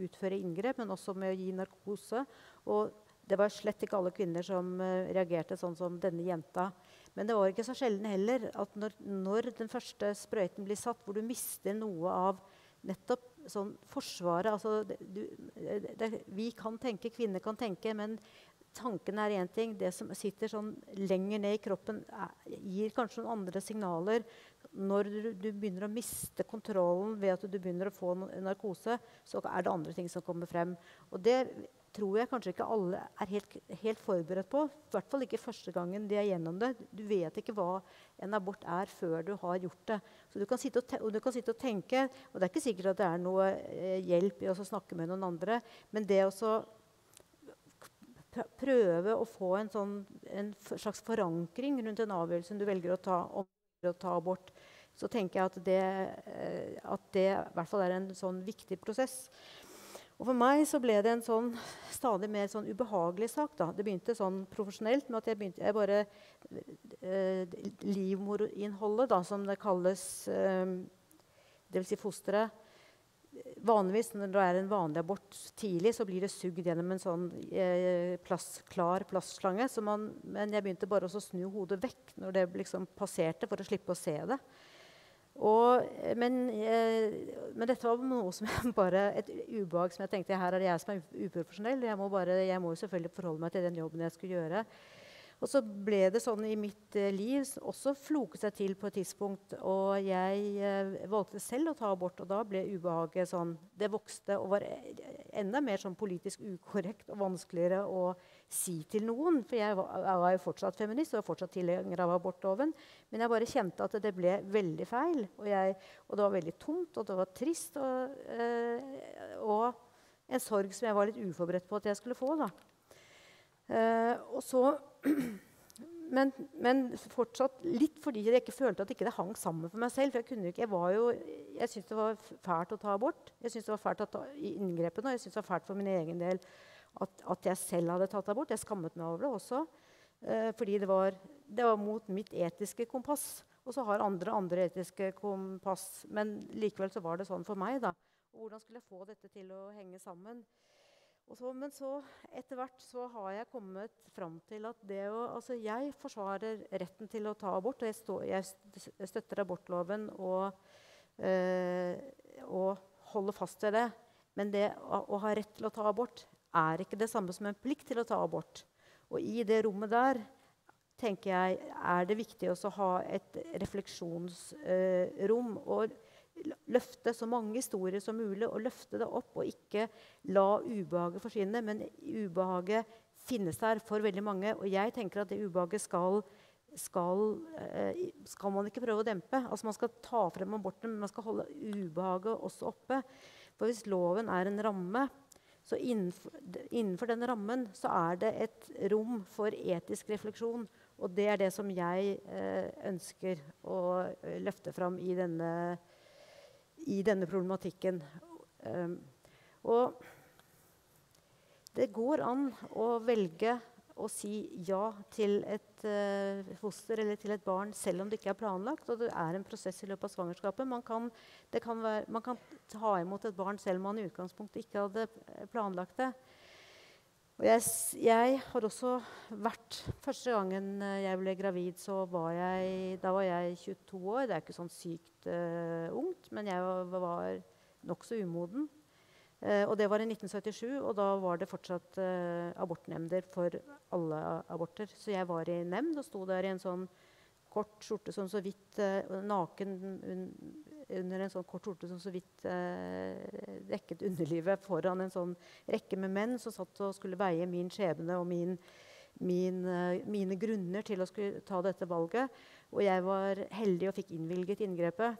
utføre inngrep, men også med å gi narkose. Og det var slett ikke alle kvinner som uh, reagerte sånn som denne jenta. Men det var ikke så sjelden heller at når, når, den første sprøyten blir satt, hvor du mister noe av nettopp sånn forsvaret altså, du, det, Vi kan tenke, kvinner kan tenke, men tanken er én ting. Det som sitter sånn lenger ned i kroppen, er, gir kanskje noen andre signaler. Når du, du, begynner å miste kontrollen ved at du begynner å få narkose, så er det andre ting som kommer frem. Og det tror jeg kanskje ikke alle er helt, helt, forberedt på. I hvert fall ikke første gangen de er gjennom det. Du vet ikke hva en abort er før du har gjort det. Så du kan sitte og, og, kan sitte og tenke, og det er ikke sikkert at det er noe eh, hjelp i å snakke med noen andre, men det å prøve å få en, sånn, en, slags forankring rundt en avgjørelse du velger å ta om å ta abort, så tenker jeg at det, eh, at det i hvert fall er en sånn viktig prosess. Og For meg så ble det en sånn stadig mer sånn ubehagelig sak. da. Det begynte sånn profesjonelt med at jeg begynte jeg bare eh, Livmorinnholdet, da, som det kalles, eh, dvs. Si fosteret Vanligvis når det er en vanlig abort tidlig, så blir det sugd gjennom en sånn eh, plass, klar plastslange. Man, men jeg begynte bare å snu hodet vekk når det liksom passerte, for å slippe å se det. Og, men, eh, men, dette var noe som bare, et ubehag som jeg tenkte her er det jeg som er uprofesjonell. Jeg må, bare, jeg må selvfølgelig forholde meg til den jobben jeg skulle gjøre. Og så ble det sånn i mitt eh, liv også floket seg til på et tidspunkt. Og jeg eh, valgte selv å ta abort, og da ble ubehaget sånn Det vokste og var eh, enda mer sånn politisk ukorrekt og vanskeligere å si til noen. For jeg var, jeg var jo fortsatt feminist og var fortsatt tilhenger av abortloven. Men jeg bare kjente at det ble veldig feil. Og, jeg, og det var veldig tomt, og det var trist. Og, eh, og en sorg som jeg var litt uforberedt på at jeg skulle få. da. Eh, og så men, men fortsatt litt fordi jeg ikke følte at ikke det hang sammen for meg selv. For jeg kunne ikke, jeg var jo, jeg syntes det var fælt å ta abort. Jeg syntes det var fælt å ta inngrepene, og jeg syntes det var fælt for min egen del at, at jeg selv hadde tatt abort. Jeg skammet meg over det også. eh, fordi det var, det var mot mitt etiske kompass. Og så har andre andre etiske kompass. Men likevel så var det sånn for meg. da. Og hvordan skulle jeg få dette til å henge sammen? Så, men så etter hvert så har jeg kommet fram til at det å Altså jeg forsvarer retten til å ta abort, og jeg, stå, jeg støtter abortloven og, øh, og holder fast ved det. Men det å, å ha rett til å ta abort er ikke det samme som en plikt til å ta abort. Og i det rommet der tenker jeg er det viktig å ha et refleksjonsrom. og løfte så mange historier som mulig og løfte det opp. Og ikke la ubehaget forsvinne, men ubehaget finnes der for veldig mange. Og jeg tenker at det ubehaget skal, skal, eh, skal man ikke prøve å dempe. Altså Man skal ta frem aborten, men man skal holde ubehaget også oppe. For hvis loven er en ramme, så innenfor, innenfor den rammen så er det et rom for etisk refleksjon. Og det er det som jeg eh, ønsker å eh, løfte fram i denne, i denne problematikken. Um, og det går an å velge å si ja til et uh, foster eller til et barn selv om det ikke er planlagt. Og det er en prosess i løpet av svangerskapet. Man kan, kan være, man kan ta imot et barn selv om man i utgangspunktet ikke hadde eh, planlagt det. Og jeg, jeg har også vært Første gangen eh, jeg ble gravid, så var jeg, da var jeg 22 år. Det er ikke sånn sykt uh, ungt, men jeg var, var nokså umoden. Eh, og det var i 1977, og da var det fortsatt eh, abortnemnder for alle aborter. Så jeg var i nemnd og sto der i en sånn kort skjorte som så vidt eh, Naken un, under en sånn kort skjorte som så vidt dekket underlivet foran en sånn rekke med menn som satt og skulle veie min skjebne og min, min, mine grunner til å skulle ta dette valget. Og jeg var heldig og fikk innvilget inngrepet.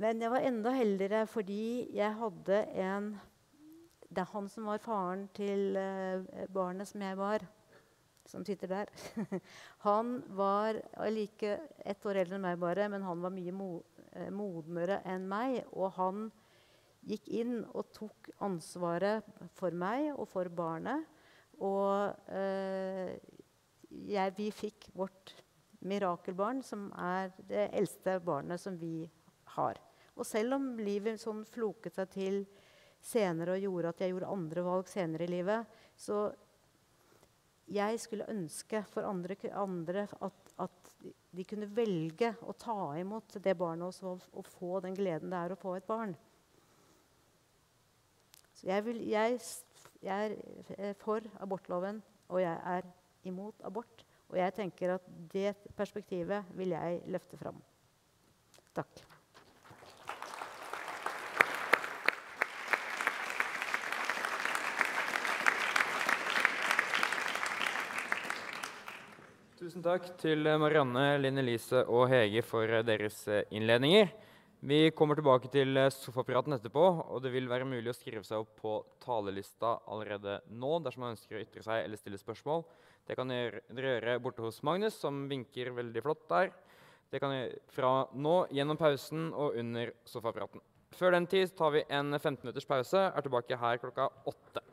Men jeg var enda heldigere fordi jeg hadde en Det er han som var faren til eh, barnet som jeg var, som sitter der. han var like ett år eldre enn meg bare, men han var mye mo eh, modnere enn meg. Og han gikk inn og tok ansvaret for meg og for barnet. Og eh, jeg, vi fikk vårt mirakelbarn, som er det eldste barnet som vi har. Og selv om livet sånn floket seg til senere og gjorde at jeg gjorde andre valg senere i livet, så jeg skulle ønske for andre, andre at, at de kunne velge å ta imot det barnet også, og, få den gleden det er å få et barn. Så jeg, vil, jeg, jeg er for abortloven, og jeg er imot abort. Og jeg tenker at det perspektivet vil jeg løfte fram. Takk. Tusen takk til Marianne, Linn Elise og Hege for eh, deres eh, innledninger. Vi kommer tilbake til eh, sofapraten etterpå, og det vil være mulig å skrive seg opp på talelista allerede nå dersom man ønsker å ytre seg eller stille spørsmål. Det kan dere gjøre borte hos Magnus, som vinker veldig flott der. Det kan dere fra nå, gjennom pausen og under sofapraten. Før den tid tar vi en 15 minutters pause, er tilbake her klokka åtte.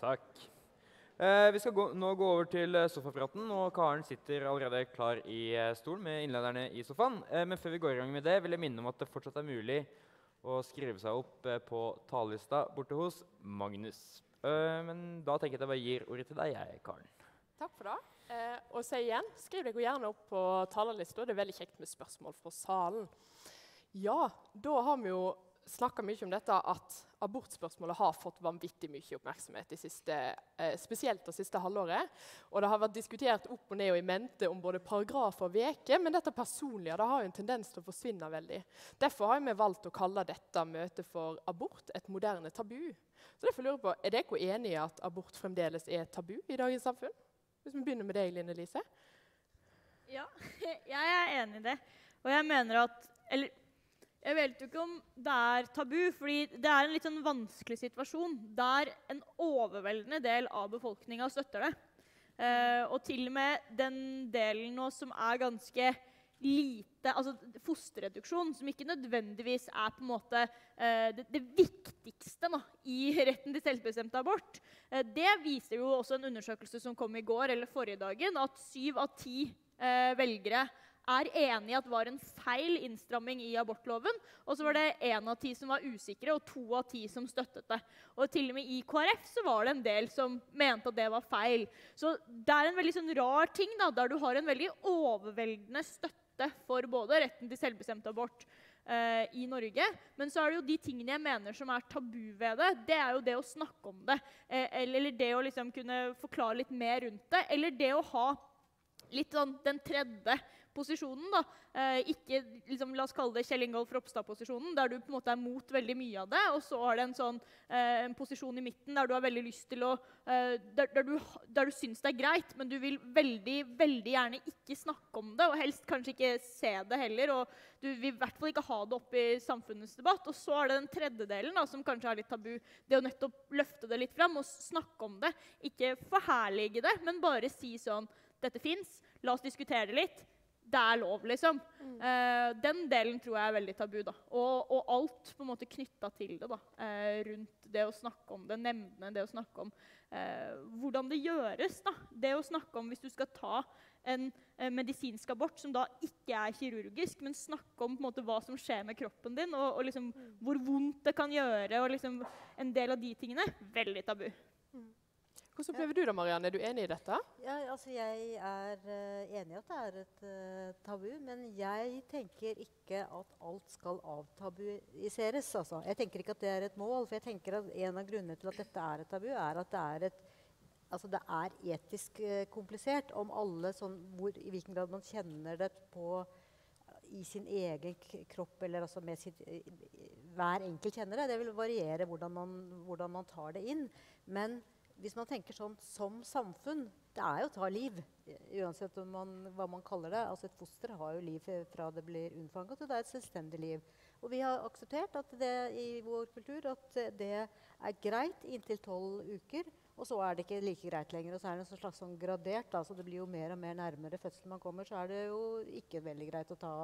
Takk. Eh, vi skal gå, nå gå over til eh, sofapraten, og Karen sitter allerede klar i eh, stolen med innlederne i sofaen. Eh, men før vi går i gang med det, vil jeg minne om at det fortsatt er mulig å skrive seg opp eh, på talerlista borte hos Magnus. Eh, men da tenker jeg at jeg bare gir ordet til deg, jeg, Karen. Takk for det. Og så igjen, skriv deg gjerne opp på talerlista. Det er veldig kjekt med spørsmål fra salen. Ja, da har vi jo snakka mye om dette at abortspørsmålet har fått vanvittig mye oppmerksomhet, siste, eh, spesielt det siste halvåret. Og det har vært diskutert opp og ned og i mente om både paragrafer og uker, men dette personlige det har jo en tendens til å forsvinne veldig. Derfor har vi valgt å kalle dette møtet for 'Abort et moderne tabu'. Så derfor lurer jeg på, Er dere enige i at abort fremdeles er tabu i dagens samfunn? Hvis vi begynner med deg, Line Lise. Ja, jeg er enig i det. Og jeg mener at Eller jeg vet jo ikke om det er tabu, fordi det er en litt sånn vanskelig situasjon der en overveldende del av befolkninga støtter det. Eh, og til og med den delen nå som er ganske lite Altså fosterreduksjon, som ikke nødvendigvis er på en måte eh, det, det, viktigste nå, i retten til selvbestemt abort. Eh, det viser jo også en undersøkelse som kom i går eller forrige dagen, at syv av ti eh, velgere er enig i at det var en feil innstramming i abortloven. Og så var det én av ti som var usikre, og to av ti som støttet det. Og til og med i KrF så var det en del som mente at det var feil. Så det er en veldig sånn rar ting da, der du har en veldig overveldende støtte for både retten til selvbestemt abort eh, i Norge. Men så er det jo de tingene jeg mener som er tabu ved det. Det er jo det å snakke om det. Eh, eller det å liksom kunne forklare litt mer rundt det. Eller det å ha litt sånn den tredje posisjonen. da. Eh, ikke liksom, la oss kalle det Kjell Ingolf Ropstad-posisjonen, der du på en måte er mot veldig mye av det. Og så har du en sånn eh, en posisjon i midten der du har veldig lyst til å eh, der, der, du, der du syns det er greit, men du vil veldig, veldig gjerne ikke snakke om det. Og helst kanskje ikke se det heller. Og du vil i hvert fall ikke ha det opp i samfunnets debatt. Og så er det den tredje delen da, som kanskje er litt tabu. Det å nettopp løfte det litt fram og snakke om det. Ikke forherlige det, men bare si sånn Dette fins. La oss diskutere det litt det er lov, liksom. Mm. Uh, den delen tror jeg er veldig tabu. da. Og, og alt på en måte knytta til det. da. Uh, rundt det å snakke om det, nemndene, det å snakke om uh, hvordan det gjøres. da. Det å snakke om hvis du skal ta en medisinsk abort som da ikke er kirurgisk, men snakke om på en måte hva som skjer med kroppen din, og, og liksom, mm. hvor vondt det kan gjøre, og liksom en del av de tingene. Veldig tabu. Hvordan opplever du det, Marianne? Er du enig i dette? Ja, altså Jeg er uh, enig i at det er et uh, tabu, men jeg tenker ikke at alt skal avtabuiseres. Altså. Jeg tenker ikke at det er et mål, for jeg tenker at en av grunnene til at dette er et tabu, er at det er, et, altså det er etisk uh, komplisert om alle sånn, hvor, i hvilken grad man kjenner det på i sin egen kropp, eller altså med sitt, hver enkelt kjenner det. Det vil variere hvordan man, hvordan man tar det inn. Men hvis man tenker sånn som samfunn Det er jo å ta liv, uansett man, hva man kaller det. Altså Et foster har jo liv fra det blir unnfanget, og det er et selvstendig liv. Og vi har akseptert at det i vår kultur at det er greit inntil tolv uker. Og så er det ikke like greit lenger. Og så er det en slags sånn gradert. Altså det blir jo mer og mer nærmere fødselen man kommer, så er det jo ikke veldig greit å ta,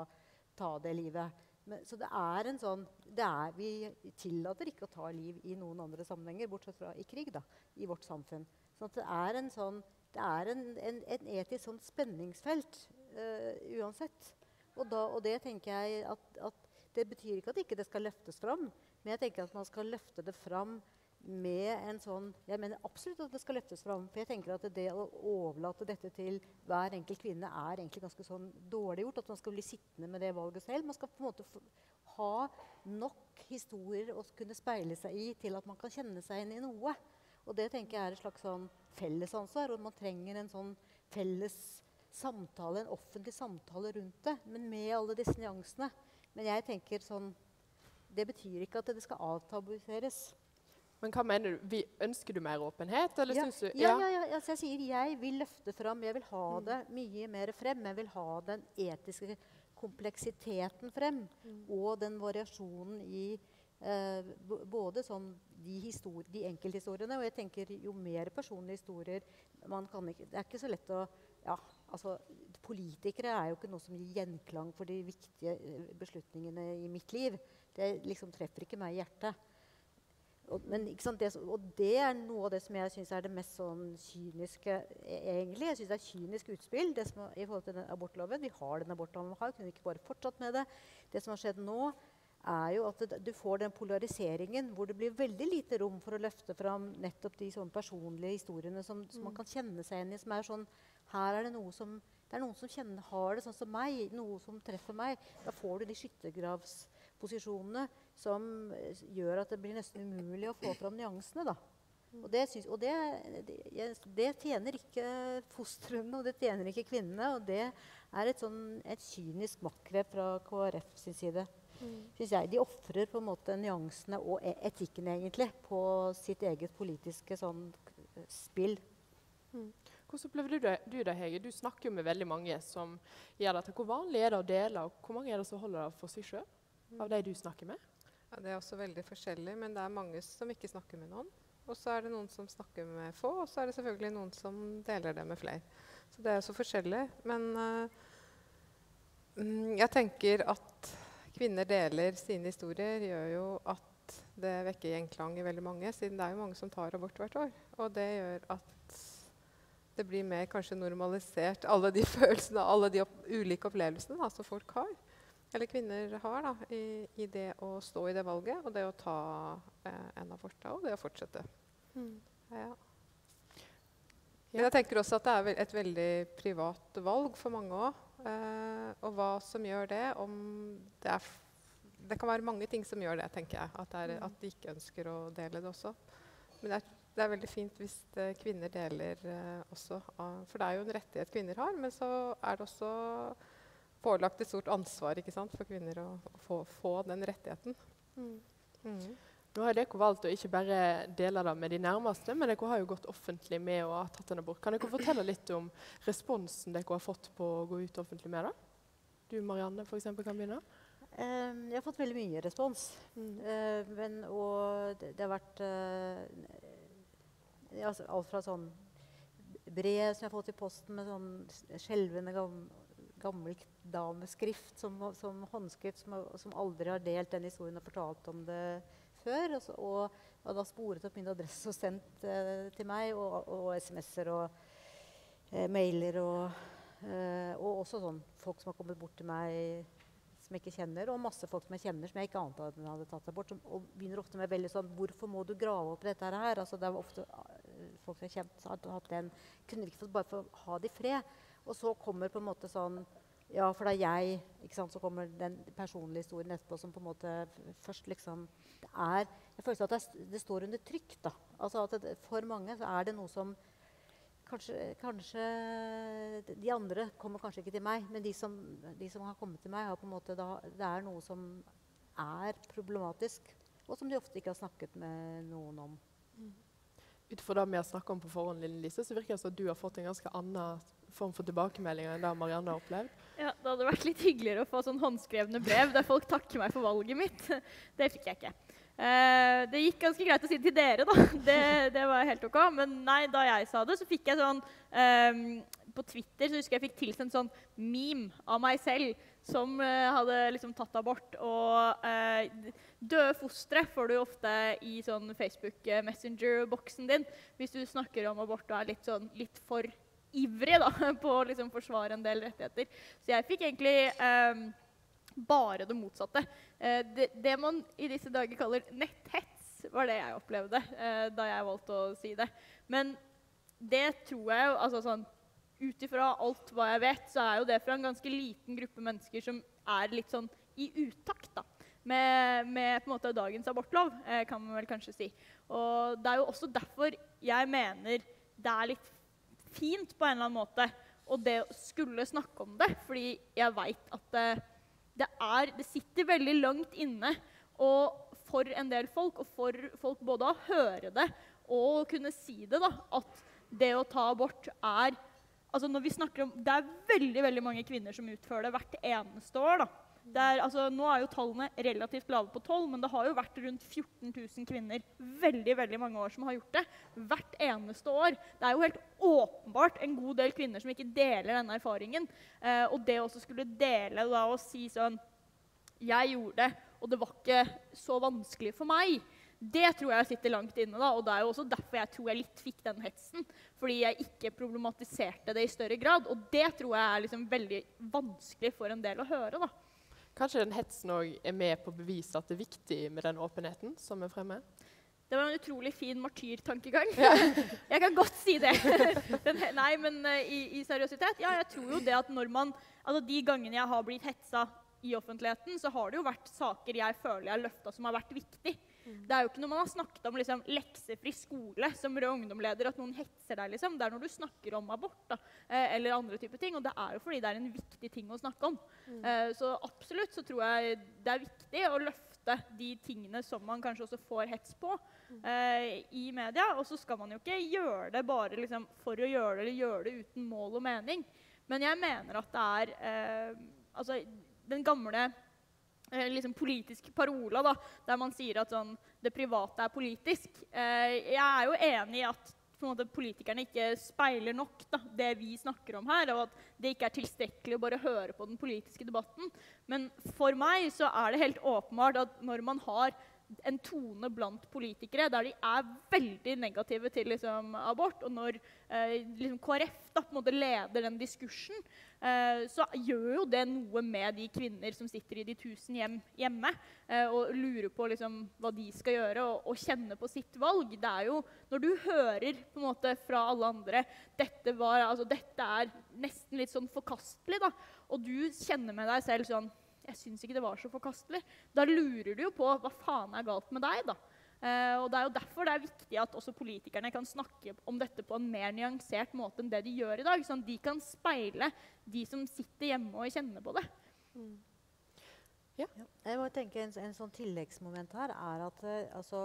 ta det livet. Men, så det er en sånn er, Vi tillater ikke å ta liv i noen andre sammenhenger, bortsett fra i krig, da, i vårt samfunn. Så det er en sånn det er en, en, en etisk sånn spenningsfelt uh, uansett. Og, da, og, det tenker jeg at, at, det betyr ikke at ikke det skal løftes fram, men jeg tenker at man skal løfte det fram med en sånn Jeg mener absolutt at det skal løftes fram. For jeg tenker at det å overlate dette til hver enkelt kvinne er egentlig ganske sånn dårlig gjort. At man skal bli sittende med det valget selv. Man skal på en måte ha nok historier å kunne speile seg i til at man kan kjenne seg inn i noe. Og det tenker jeg er et slags sånn fellesansvar. Og man trenger en sånn felles samtale, en offentlig samtale rundt det. Men med alle disse nyansene. Men jeg tenker sånn Det betyr ikke at det skal avtabuiseres. Men hva mener du? ønsker du mer åpenhet? Eller ja, du, ja, ja, ja altså jeg sier jeg vil løfte fram. Jeg vil ha mm. det mye mer frem. Jeg vil ha den etiske kompleksiteten frem. Mm. Og den variasjonen i eh, både sånn de, de enkelthistoriene Og jeg tenker jo mer personlige historier ikke, Det er ikke så lett å ja, altså, Politikere er jo ikke noe som gir gjenklang for de viktige eh, beslutningene i mitt liv. Det liksom treffer ikke meg i hjertet. Og, men, det, og det er noe av det som jeg syns er det mest sånn kyniske e- egentlig. Jeg synes det er kynisk utspill det som, i forhold til den abortloven. Vi har den abortloven vi har. Kunne vi ikke bare fortsatt med det? Det som har skjedd nå, er jo at det, du får den polariseringen hvor det blir veldig lite rom for å løfte fram nettopp de sånn personlige historiene som, som man kan kjenne seg igjen i. Som er sånn Her er det noe som det er noen som kjenner, har det sånn som meg, noe som treffer meg. Da får du de skyttergravsposisjonene som eh, gjør at det blir nesten umulig å få fram nyansene. da. Og, det, synes, og det, det, det tjener ikke fostrene, og det tjener ikke kvinnene. Og det er et, sånn, et kynisk maktgrep fra KrF sin side. Synes jeg. De ofrer på en måte nyansene og e- etikken egentlig på sitt eget politiske sånn spill. Hvordan opplever du det, du det, Hege? Du snakker jo med veldig mange som gjør dette. Hvor vanlig er det å dele, og hvor mange er det som holder det for seg sjøl? Av de du snakker med? Ja, det er også veldig forskjellig, men det er mange som ikke snakker med noen. Og så er det noen som snakker med få, og så er det selvfølgelig noen som deler det med flere. Så det er så forskjellig. Men mm, jeg tenker at kvinner deler sine historier, gjør jo at det vekker gjenklang i veldig mange, siden det er jo mange som tar abort hvert år. Og det gjør at det blir mer kanskje normalisert, alle de følelsene, alle de opp ulike opplevelsene da, som folk har eller kvinner har da, i, i det å stå i det valget, og det å ta eh, en abort da, og det å fortsette. Ja. Men jeg tenker også at det er et veldig privat valg for mange òg. Eh, og hva som gjør det, om det er Det kan være mange ting som gjør det, tenker jeg. At, det er, at de ikke ønsker å dele det også. Men det er, det er veldig fint hvis det, kvinner deler eh, også. for det er jo en rettighet kvinner har, men så er det også pålagt et stort ansvar ikke sant, for kvinner å, å få, få den rettigheten. Mm. Nå har dere valgt å ikke bare dele det med de nærmeste, men dere har jo gått offentlig med og har tatt en abort. Kan dere fortelle litt om responsen dere har fått på å gå ut offentlig med det? Du Marianne for eksempel, kan begynne. Jeg har fått veldig mye respons. Eh, men, og det, det har vært eh, altså, alt fra sånn brev som jeg har fått i posten med sånn skjelvende gam, gammel dameskrift som, som håndskrift, som, som aldri har delt den historien og fortalt om det før. Og, så, og, og da sporet opp min adresse og sendt eh, til meg, og, og SMS-er og eh, mailer og, eh, og også sånn folk som har kommet bort til meg som jeg ikke kjenner, og masse folk som jeg kjenner som jeg ikke ante at den hadde tatt seg bort. Som, og begynner ofte med veldig sånn Hvorfor må du grave opp dette her? Altså, det er ofte eh, folk som har kjent, hatt den Kunne vi ikke fått bare få ha det i fred? Og så kommer på en måte sånn Ja, for det er jeg ikke sant? Så kommer den personlige historien etterpå som på en måte først liksom Det er Jeg føler at det, er, det står under trykk, da. Altså at det, for mange så er det noe som Kanskje, kanskje De andre kommer kanskje ikke til meg, men de som, de som har kommet til meg, har på en måte da, det er noe som er problematisk, og som de ofte ikke har snakket med noen om. Ut fra det vi har snakket om på forhånd, Lise, så virker det som at du har fått en ganske annen form for tilbakemeldinger enn det Marianne har opplevd. Ja, Det hadde vært litt hyggeligere å få sånn håndskrevne brev der folk takker meg for valget mitt. Det fikk jeg ikke. Uh, det gikk ganske greit å si det til dere, da. Det, det var helt ok. Men nei, da jeg sa det, så fikk jeg sånn um, På Twitter så husker jeg fikk tilsendt sånn meme av meg selv som uh, hadde liksom tatt abort. Og uh, døde fostre får du ofte i sånn Facebook Messenger-boksen din hvis du snakker om abort og er litt, sånn, litt for ivrig da, på å liksom forsvare en del rettigheter. Så jeg fikk egentlig ehm, bare det motsatte. Eh, det, det man i disse dager kaller netthets, var det jeg opplevde eh, da jeg valgte å si det. Men det tror jeg jo altså sånn, Ut ifra alt hva jeg vet, så er jo det fra en ganske liten gruppe mennesker som er litt sånn i utakt da, med, med på en måte dagens abortlov, eh, kan man vel kanskje si. Og det er jo også derfor jeg mener det er litt fint på en eller annen måte og det å skulle snakke om det, fordi jeg veit at det, det, er, det sitter veldig langt inne. Og for en del folk, og for folk både å høre det og å kunne si det, da, at det å ta abort er altså når vi snakker om, Det er veldig veldig mange kvinner som utfører det hvert eneste år. da. Er, altså, nå er jo tallene relativt lave på 12, men det har jo vært rundt 14 000 kvinner veldig, veldig mange år som har gjort det. Hvert eneste år. Det er jo helt åpenbart en god del kvinner som ikke deler denne erfaringen. Eh, og det også skulle dele da, og si sånn Jeg gjorde det, og det var ikke så vanskelig for meg. Det tror jeg sitter langt inne. da, og Det er jo også derfor jeg tror jeg litt fikk den hetsen. Fordi jeg ikke problematiserte det i større grad. Og det tror jeg er liksom veldig vanskelig for en del å høre. da. Kanskje den hetsen òg er med på å bevise at det er viktig med den åpenheten som er fremme? Det var en utrolig fin martyrtankegang. jeg kan godt si det. Den, nei, men uh, i, i, seriøsitet Ja, jeg tror jo det at når man Altså, de gangene jeg har blitt hetsa i offentligheten, så har det jo vært saker jeg føler jeg har løfta som har vært viktig. Det er jo ikke når man har snakket om liksom, leksefri skole som rød ungdomleder, at noen hetser deg. Liksom. Det er når du snakker om abort da, eh, eller andre typer ting. Og det er jo fordi det er en viktig ting å snakke om. Mm. Eh, så absolutt så tror jeg det er viktig å løfte de tingene som man kanskje også får hets på mm. i media. Og så skal man jo ikke gjøre det bare liksom, for å gjøre det, eller gjøre det uten mål og mening. Men jeg mener at det er eh, altså, den gamle eh, liksom politisk parola, da, der man sier at sånn, det private er politisk. Eh, jeg er jo enig i at måte, politikerne ikke speiler nok da, det vi snakker om her, og at det ikke er tilstrekkelig å bare høre på den politiske debatten. Men for meg så er det helt åpenbart at når man har en tone blant politikere der de er veldig negative til liksom, abort. Og når eh, liksom KrF da, på en måte leder den diskursen, eh, så gjør jo det noe med de kvinner som sitter i de tusen hjem hjemme eh, og lurer på liksom, hva de skal gjøre, og, og kjenner på sitt valg. Det er jo når du hører på en måte fra alle andre dette, var, altså, dette er nesten litt sånn forkastelig, da, og du kjenner med deg selv sånn jeg syns ikke det var så forkastelig. Da lurer du jo på hva faen er galt med deg, da. Uh, og Det er jo derfor det er viktig at også politikerne kan snakke om dette på en mer nyansert måte enn det de gjør i dag. Sånn at de kan speile de som sitter hjemme og kjenner på det. Mm. Ja. Jeg må tenke En, en sånn tilleggsmoment her er at uh, altså,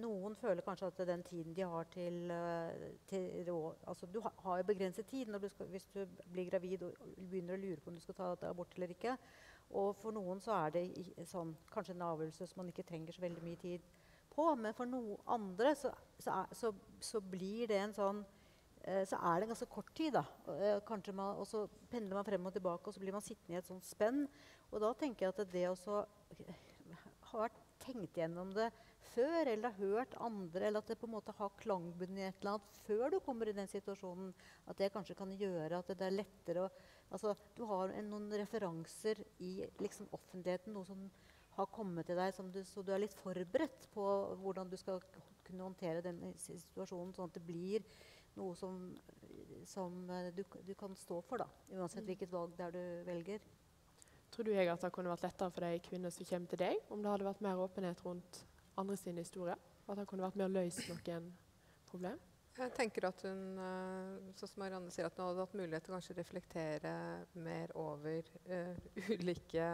noen føler kanskje at den tiden de har til, uh, til råd altså, Du har jo begrenset tid du skal, hvis du blir gravid og begynner å lure på om du skal ta abort eller ikke. Og for noen så er det sånn, kanskje en avgjørelse som man ikke trenger så veldig mye tid på. Men for noen andre så, så, er, så, så blir det en sånn eh, så er det en ganske kort tid. da. Eh, man, og så pendler man frem og tilbake, og så blir man sittende i et sånt spenn. Og da tenker jeg at det å ha vært tenkt gjennom det før, eller har hørt andre, eller at det på en måte har klangbunn i et eller annet før du kommer i den situasjonen, at det kanskje kan gjøre at det er lettere å Altså, du har en, noen referanser i liksom, offentligheten, noe som har kommet til deg, du, så du er litt forberedt på hvordan du skal kunne håndtere den situasjonen, sånn at det blir noe som, som eh, du, du, kan stå for, da, uansett mm. hvilket valg det er du velger. Tror du jeg at det kunne vært lettere for de kvinner som kommer til deg, om det hadde vært mer åpenhet rundt andre sine historier? At det kunne vært mer løst noen problem? Jeg tenker at hun eh, sånn som Marianne sier, at hun hadde hatt mulighet til å reflektere mer over uh, ulike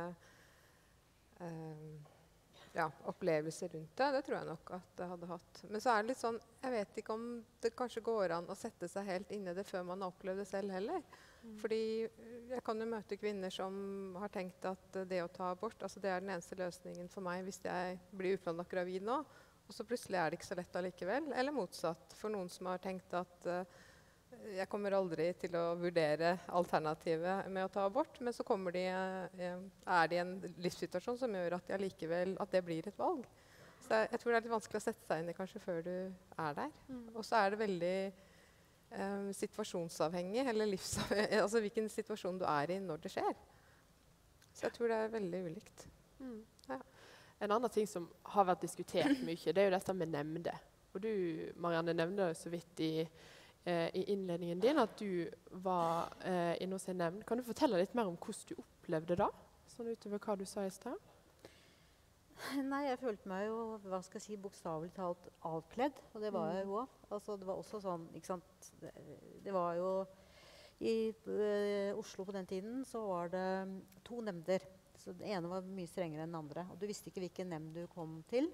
uh, ja, opplevelser rundt det. Det tror jeg nok at det hadde hatt. Men så er det litt sånn Jeg vet ikke om det kanskje går an å sette seg helt inn i det før man har opplevd det selv heller. Mm. Fordi jeg kan jo møte kvinner som har tenkt at det å ta abort altså det er den eneste løsningen for meg hvis jeg blir uplanlagt gravid nå. Og så plutselig er det ikke så lett allikevel. Eller motsatt. For noen som har tenkt at uh, jeg kommer aldri til å vurdere alternativet med å ta abort, men så de, uh, er de i en livssituasjon som gjør at, de at, det blir et valg. Så jeg, jeg, tror det er litt vanskelig å sette seg inn i kanskje før du er der. Mm. Og så er det veldig um, situasjonsavhengig, eller livsavhengig, altså hvilken situasjon du er i når det skjer. Så jeg tror det er veldig ulikt. Mm. En annen ting som har vært diskutert mye, det er jo dette med nemnder. Og du Marianne, nevnte så vidt i, eh, i, innledningen din at du var eh, inne hos en nemnd. Kan du fortelle litt mer om hvordan du opplevde det? Sånn utover hva du sa i stad? Nei, jeg følte meg jo hva skal jeg si, bokstavelig talt avkledd. Og det var jeg jo òg. Altså, det var også sånn ikke sant? Det var jo I uh, Oslo på den tiden så var det to nemnder. Så det ene var mye strengere enn den andre. Og du visste ikke hvilken nemnd du kom til.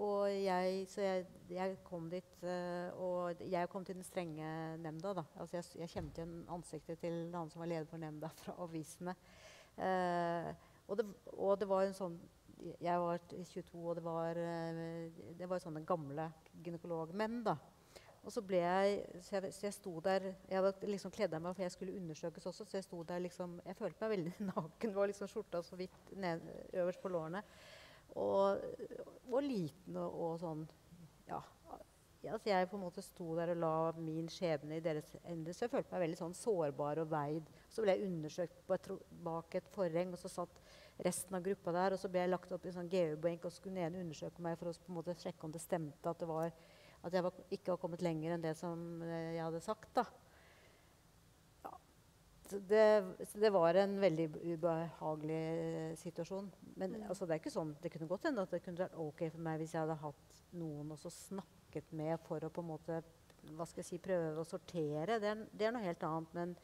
Og jeg, så jeg, jeg, kom dit, uh, og jeg kom til den strenge nemnda. Da. Altså jeg, jeg kjente igjen ansiktet til han som var leder for nemnda fra avisene. Uh, og, det, og, det, var en sånn Jeg var 22, og det var, uh, det var sånne gamle gynekologmenn. da. Og så ble jeg Så jeg, så jeg sto der Jeg hadde liksom kledd av meg for jeg skulle undersøkes også, så jeg sto der liksom Jeg følte meg veldig naken. Var liksom skjorta så vidt ned, øverst på lårene. og, og liten og, og sånn Ja. Altså jeg på en måte sto der og la min skjebne i deres hender. Så jeg følte meg veldig sånn sårbar og veid. Så ble jeg undersøkt bak et forheng, og så satt resten av gruppa der. Og så ble jeg lagt opp i en sånn GU-benk, og skulle den ene undersøke meg for å på en måte sjekke om det stemte at, det var, at jeg var, ikke var kommet lenger enn det som eh, jeg hadde sagt. da. Ja. Så det, så det, var en veldig ubehagelig eh, situasjon. Men mm. altså, det er ikke sånn, det kunne godt hende at det kunne vært ok for meg hvis jeg hadde hatt noen å snakke snakket med for å på en måte hva skal jeg si, prøve å sortere. Det er, det er noe helt annet. Men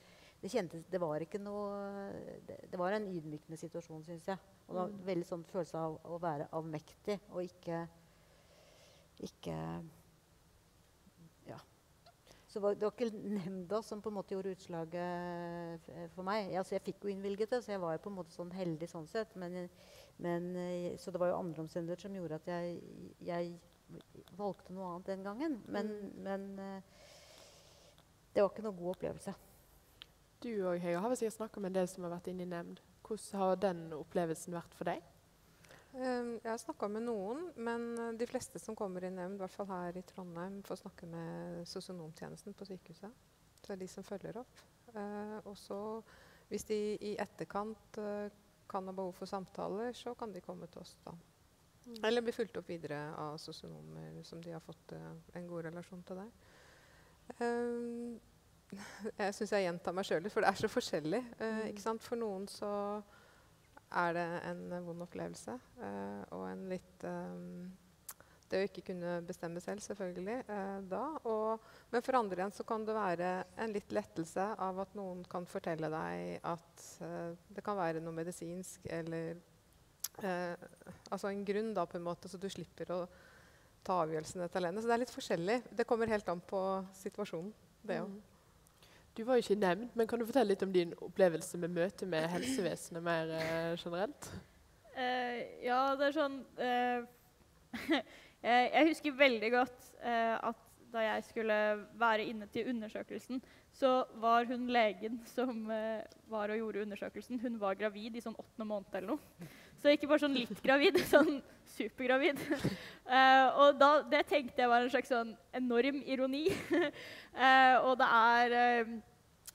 det, kjentes, det var ikke noe det, det var en ydmykende situasjon, syns jeg. Og det var mm. veldig sånn følelse av å være avmektig og ikke ikke. Så det var ikke nemnda som på en måte gjorde utslaget for meg. Altså, jeg fikk jo innvilget det, så jeg var jo på en måte sånn heldig sånn sett. Men, men, så det var jo andre omstendigheter som gjorde at jeg, jeg valgte noe annet den gangen. Men, mm. men uh, det var ikke noe god opplevelse. Du og Høyre har vel sikkert snakka med en del som har vært inne i nemnd. Hvordan har den opplevelsen vært for deg? Um, jeg har snakka med noen, men eh, de fleste som kommer i nemnd, i hvert fall her i Trondheim, får snakke med sosionomtjenesten på sykehuset. Det er de som følger opp. Uh, og så, hvis de i etterkant uh, kan ha behov for samtaler, så kan de komme til oss da. Mm. Eller bli fulgt opp videre av sosionomer som de har fått en god relasjon til der. Um, jeg syns jeg gjentar meg sjøl litt, for det er så forskjellig. Uh. For noen så er det en vond opplevelse. Uh, og en litt um, Det å ikke kunne bestemme selv, selvfølgelig, da. Og, men for andre igjen så kan det være en litt lettelse av at noen kan fortelle deg at det kan være noe medisinsk eller eh, altså en grunn, da, på en måte, så du slipper å ta avgjørelsen etter alene. Så det er litt forskjellig. Det kommer helt an på situasjonen. det mm. Du var jo ikke nevnt, men kan du fortelle litt om din opplevelse med møtet med helsevesenet mer eh, generelt? Uh, ja, det er sånn uh, Jeg husker veldig godt uh, at da jeg skulle være inne til undersøkelsen, så var hun legen som var og gjorde undersøkelsen, hun var gravid i sånn åttende måned eller noe. Så ikke bare sånn litt gravid, sånn supergravid. Uh, og da, det tenkte jeg var en slags sånn enorm ironi. uh, og det er uh,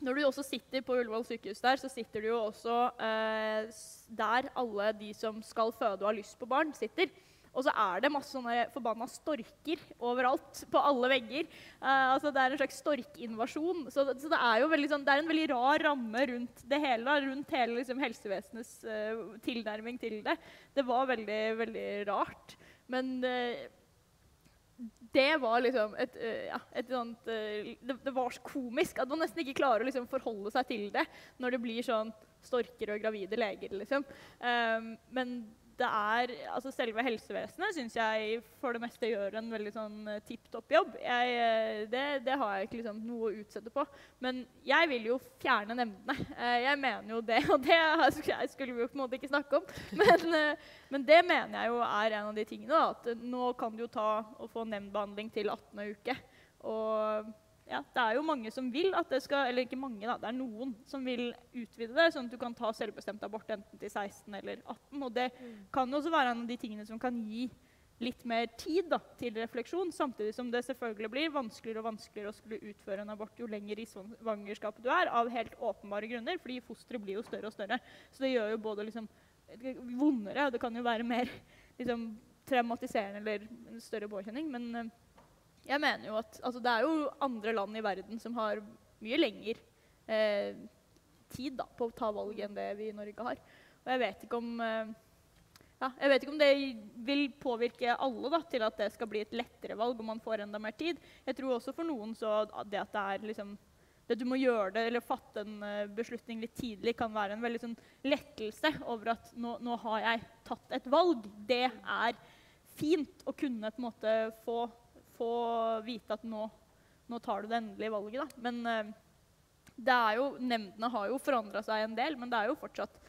Når du også sitter på Ullevål sykehus der, så sitter du jo også der alle de som skal føde og har lyst på barn, sitter. Og så er det masse sånne forbanna storker overalt, på alle vegger. Uh, altså Det er en slags storkinvasjon. Så, så det, er jo veldig sånn, det er en veldig rar ramme rundt det hele. Rundt hele liksom, helsevesenets uh, tilnærming til det. Det var veldig, veldig rart. Men uh, det var liksom et, ja, et sånt det, det, var så komisk at man nesten ikke klarer å liksom forholde seg til det når det blir sånn storker og gravide leger. liksom. Um, men det er, altså Selve helsevesenet syns jeg for det meste gjør en veldig sånn uh, tipp topp jobb. Jeg, uh, det, det, har jeg ikke liksom, noe å utsette på. Men jeg vil jo fjerne nemndene. Uh, jeg mener jo det, og det skulle vi jo på en måte ikke snakke om. Men, men det mener jeg jo er en av de tingene. At nå kan du jo ta og få nemndbehandling til 18. uke. Og ja, det er jo mange som vil at det skal Eller ikke mange, da. Det er noen som vil utvide det, sånn at du kan ta selvbestemt abort enten til 16 eller 18. Og det mm. kan også være en av de tingene som kan gi litt mer tid da, til refleksjon, samtidig som det selvfølgelig blir vanskeligere og vanskeligere å skulle utføre en abort jo lenger i svangerskapet du er, av helt åpenbare grunner, fordi fosteret blir jo større og større. Så det gjør jo både liksom, vondere, og det kan jo være mer liksom, traumatiserende eller en større påkjenning. men... Eh, jeg mener jo at altså, Det er jo andre land i verden som har mye lengre eh, tid da, på å ta valg enn det vi i Norge har. Og jeg vet ikke om, eh, ja, jeg vet ikke om det vil påvirke alle da, til at det skal bli et lettere valg om man får enda mer tid. Jeg tror også for noen så det at det er liksom det du må gjøre det, eller fatte en uh, beslutning litt tidlig, kan være en veldig sånn, lettelse over at nå, nå, har jeg tatt et valg. Det er fint å kunne på en måte få få vite at nå, nå tar du det endelige valget. Da. Men uh, det er jo, nemndene har jo forandra seg en del, men det er jo fortsatt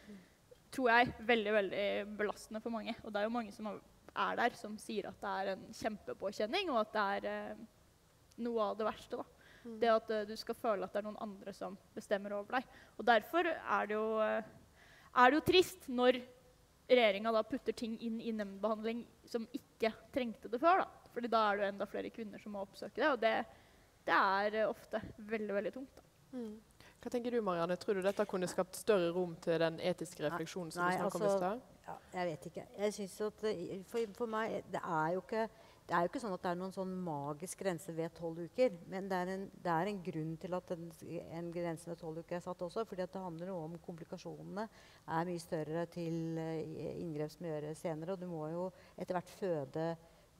tror jeg, veldig veldig belastende for mange. Og det er jo mange som er der, som sier at det er en kjempepåkjenning, og at det er uh, noe av det verste. da. Mm. Det at uh, du skal føle at det er noen andre som bestemmer over deg. Og derfor er det jo, er det jo trist når regjeringa putter ting inn i nemndbehandling som ikke trengte det før. da. Fordi da er det jo enda flere kvinner som må oppsøke det, og det, det er eh, ofte veldig, veldig tungt. da. Mm. Hva tenker du, Marianne? Tror du dette kunne skapt større rom til den etiske refleksjonen som Nei, du snakket om i altså, stad? Ja, jeg vet ikke. Jeg synes at eh, for, for meg det er, jo ikke, det er jo ikke sånn at det er noen sånn magisk grense ved tolv uker. Men det er, en, det er en grunn til at en, en grense ved tolv uker er satt også. fordi det handler jo om komplikasjonene er mye større til uh, inngrep som gjøres senere. Og du må jo etter hvert føde